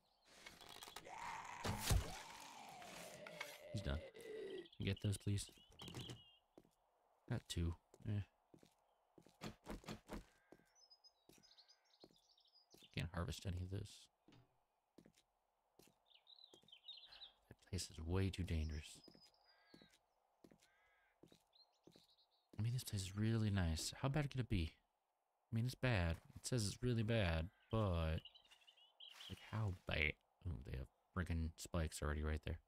He's done. Get those, please? Got two. Eh. Can't harvest any of this. That place is way too dangerous. I mean, this place is really nice. How bad could it be? I mean, it's bad. It says it's really bad, but like how bad? Oh, they have friggin' spikes already right there.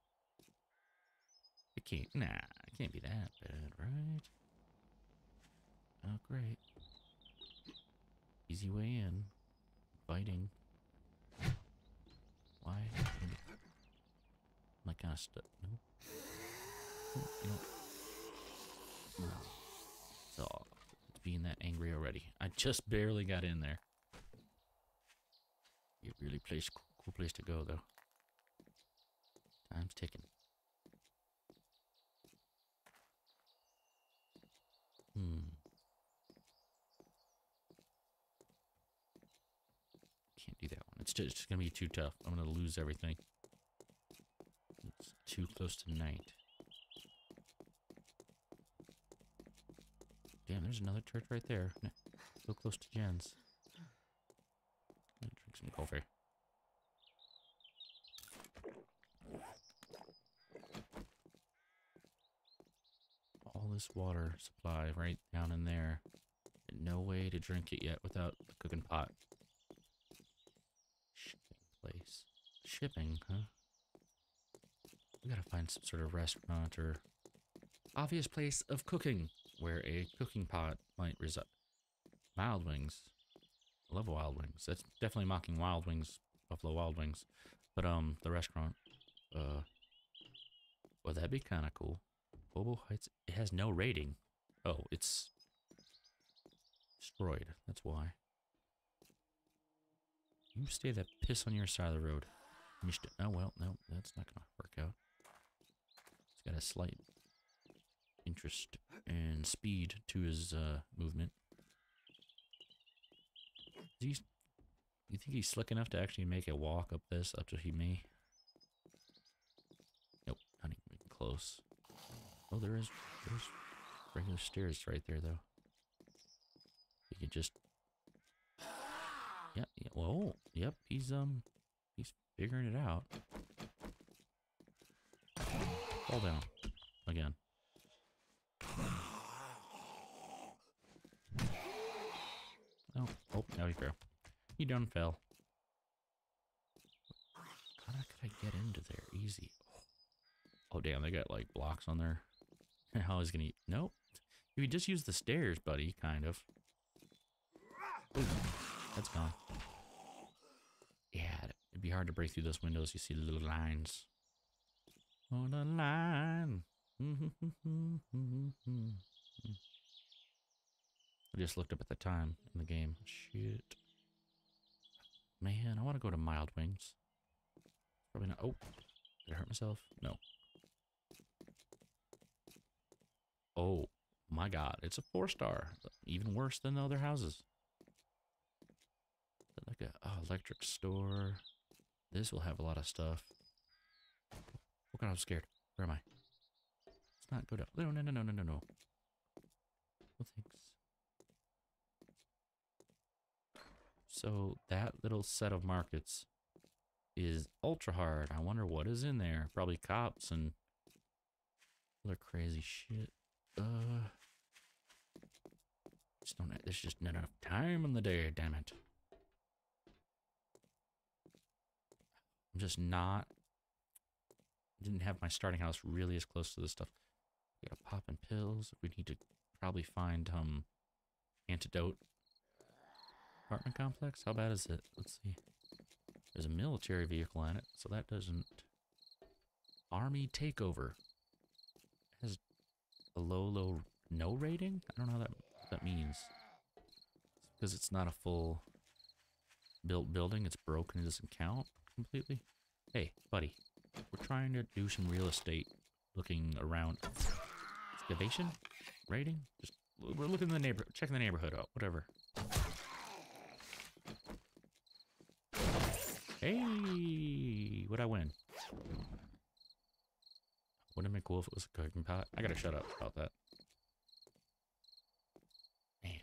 It can't. Nah, it can't be that bad, right? Oh, great. Easy way in. Fighting. Why? I'm like kind of stuck. No. Oh. No. It's being that angry already. I just barely got in there. A really place, cool place to go, though. Time's ticking. Hmm. Can't do that one. It's just, it's gonna be too tough. I'm gonna lose everything. It's too close to night. Damn, there's another church right there. So close to Jen's. Drink some coffee. All this water supply right down in there. And no way to drink it yet without the cooking pot. Shipping place. Shipping, huh? We gotta find some sort of restaurant or obvious place of cooking where a cooking pot might reside. Wild Wings. I love Wild Wings. That's definitely mocking Wild Wings, Buffalo Wild Wings. But um, the restaurant, uh, well, that'd be kind of cool. Bobo Heights. It has no rating. Oh, it's destroyed. That's why. You stay that piss on your side of the road. Oh well, no, that's not gonna work out. It's got a slight interest and speed to his uh, movement. He's, you think he's slick enough to actually make a walk up this up to he may? Nope, not even close. Oh, there is there's regular stairs right there though. You could just. Yeah, yeah. Whoa. Yep. He's um. He's figuring it out. Fall down. Again. Oh, oh, now he fell. He done fell. How could I get into there? Easy. Oh, damn, they got like blocks on there. How is gonna? Nope. You could just use the stairs, buddy. Kind of. Ooh, that's gone. Yeah, it'd be hard to break through those windows. You see the little lines. Oh, on a line. I just looked up at the time in the game. Shit. Man, I want to go to Mild Wings. Probably not. Oh, did I hurt myself? No. Oh my god, it's a four star. Even worse than the other houses. Like a oh, electric store. This will have a lot of stuff. Oh god, I'm scared. Where am I? Let's not good. down. No, no, no, no, no, no, no. Well, thanks. So that little set of markets is ultra hard. I wonder what is in there. Probably cops and other crazy shit. Uh, just don't. There's just not enough time in the day. Damn it. I'm just not. Didn't have my starting house really as close to this stuff. We got popping pills. We need to probably find um antidote apartment complex? How bad is it? Let's see. There's a military vehicle in it, so that doesn't. Army takeover. Has a low, low, no rating? I don't know what that, that means. Because it's not a full built building, it's broken, it doesn't count completely. Hey, buddy, we're trying to do some real estate looking around. Excavation? Rating? Just we're looking in the neighborhood, checking the neighborhood out, whatever. Hey, what'd I win? Wouldn't it be cool if it was a cooking pot? I gotta shut up about that. Man,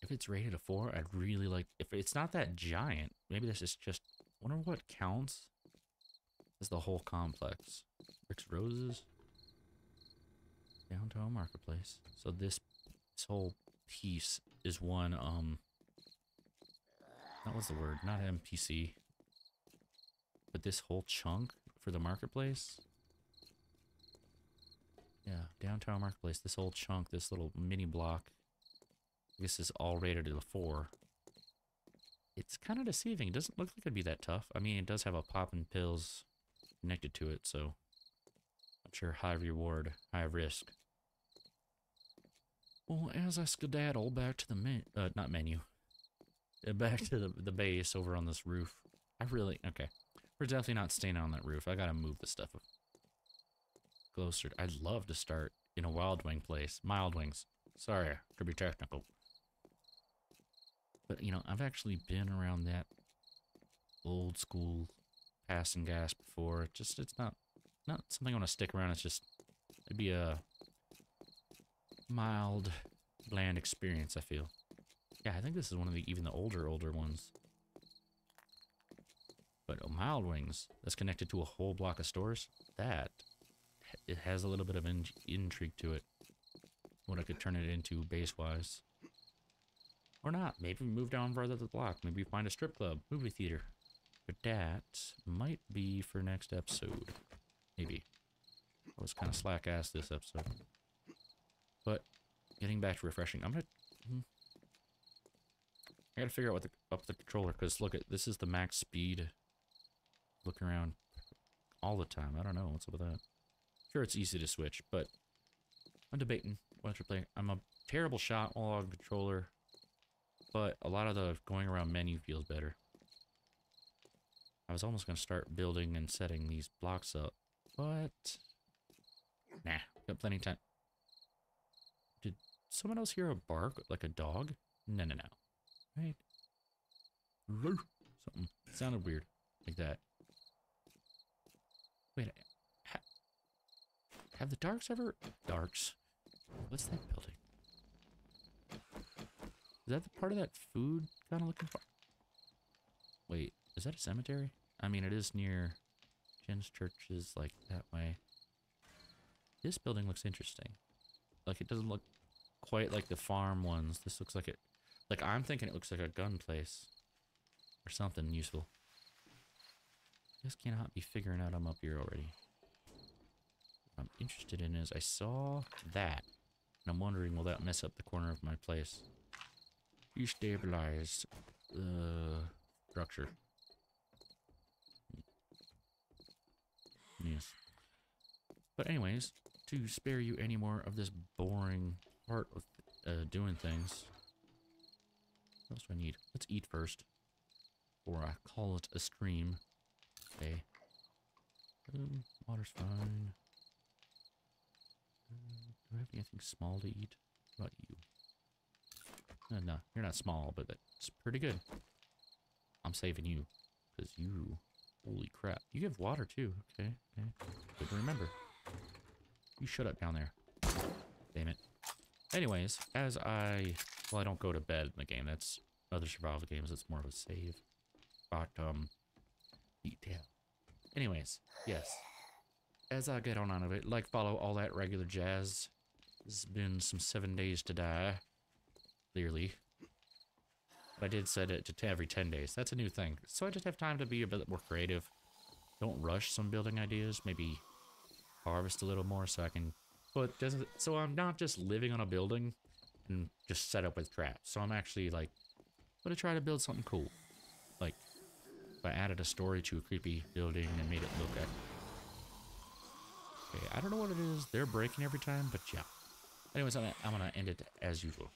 if it's rated a four, I'd really like. If it's not that giant, maybe this is just. Wonder what counts as the whole complex. Rick's Roses, downtown marketplace. So this this whole piece is one. Um, that was the word, not NPC. This whole chunk for the marketplace. Yeah, downtown marketplace. This whole chunk, this little mini block This is all rated to the 4. It's kind of deceiving. It doesn't look like it'd be that tough. I mean, it does have a poppin' pills connected to it, so I'm sure high reward, high risk. Well, as I skedaddle back to the men, uh, not menu, uh, back to the, the base over on this roof. I really, okay. We're definitely not staying on that roof. I gotta move the stuff closer. I'd love to start in a Wild Wing place. Mild Wings. Sorry, to be technical. But, you know, I've actually been around that old school passing gas before. Just, it's not, not something I want to stick around. It's just, it'd be a mild, bland experience, I feel. Yeah, I think this is one of the, even the older, older ones. But Mild Wings, that's connected to a whole block of stores, that, it has a little bit of in intrigue to it. What I could turn it into base-wise. Or not. Maybe move down further the block. Maybe find a strip club, movie theater. But that might be for next episode. Maybe. I was kind of slack-ass this episode. But getting back to refreshing, I'm gonna... Hmm. I gotta figure out what the, up the controller, because look, at this is the max speed. Looking around all the time. I don't know what's up with that. Sure, it's easy to switch, but I'm debating what to play. I'm a terrible shot while on controller, but a lot of the going around menu feels better. I was almost going to start building and setting these blocks up, but nah, got plenty of time. Did someone else hear a bark like a dog? No, no, no. Right? Something sounded weird like that. Wait, ha have the darks ever... Darks? What's that building? Is that the part of that food kind of looking for? Wait, is that a cemetery? I mean, it is near Jen's church is like that way. This building looks interesting. Like, it doesn't look quite like the farm ones. This looks like it... Like, I'm thinking it looks like a gun place. Or something useful. Just cannot be figuring out I'm up here already. What I'm interested in is I saw that. And I'm wondering, will that mess up the corner of my place? You Destabilize the structure. Yes. But anyways, to spare you any more of this boring part of uh, doing things, what else do I need? Let's eat first. Or I call it a stream. Okay. Um, water's fine. Uh, do I have anything small to eat? What about you? Uh, no, you're not small, but that's pretty good. I'm saving you. Because you... Holy crap. You have water too. Okay, okay. Good to remember. You shut up down there. Damn it. Anyways, as I... Well, I don't go to bed in the game. That's other survival games. It's more of a save. But, um detail. Anyways, yes. As I get on out of it, like follow all that regular jazz. It's been some seven days to die. Clearly. But I did set it to every 10 days. That's a new thing. So I just have time to be a bit more creative. Don't rush some building ideas. Maybe harvest a little more so I can... Doesn't so I'm not just living on a building and just set up with traps. So I'm actually like, going to try to build something cool. Like I added a story to a creepy building and made it look at. Okay, I don't know what it is. They're breaking every time, but yeah. Anyways, I'm gonna, I'm gonna end it as usual.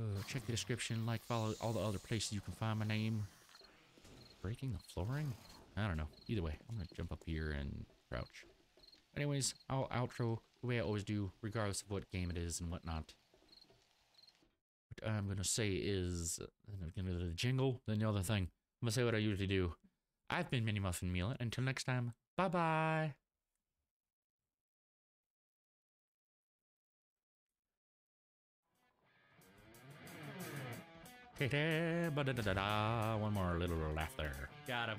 Uh, check the description, like, follow all the other places you can find my name. Breaking the flooring? I don't know. Either way, I'm gonna jump up here and crouch. Anyways, I'll outro the way I always do, regardless of what game it is and whatnot. What I'm gonna say is, I'm gonna do the jingle, then the other thing. I'm gonna say what I usually do. I've been Mini Muffin Mila. Until next time, bye bye. One more little laugh there. Got him.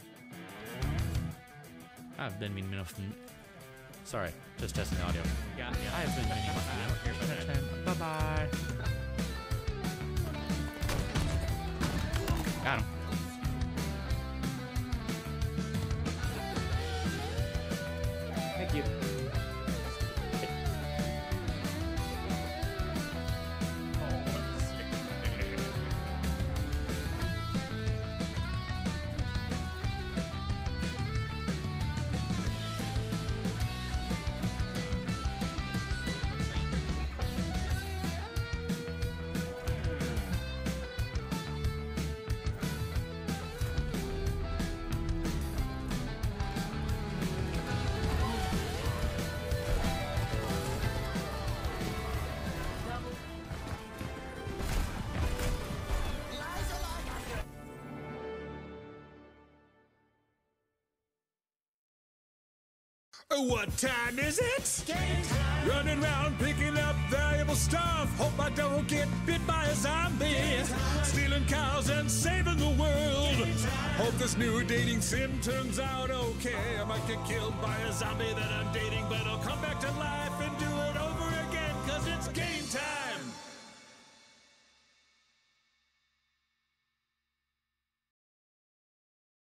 I've been Mini Muffin. Sorry, just testing the audio. Got yeah. I've been Mini Muffin Mila. Until next time, bye bye. Got him. What time is it? Running around picking up valuable stuff. Hope I don't get bit by a zombie. Stealing cows and saving the world. Hope this new dating sim turns out okay. I might get killed by a zombie that I'm dating, but I'll come back to life and do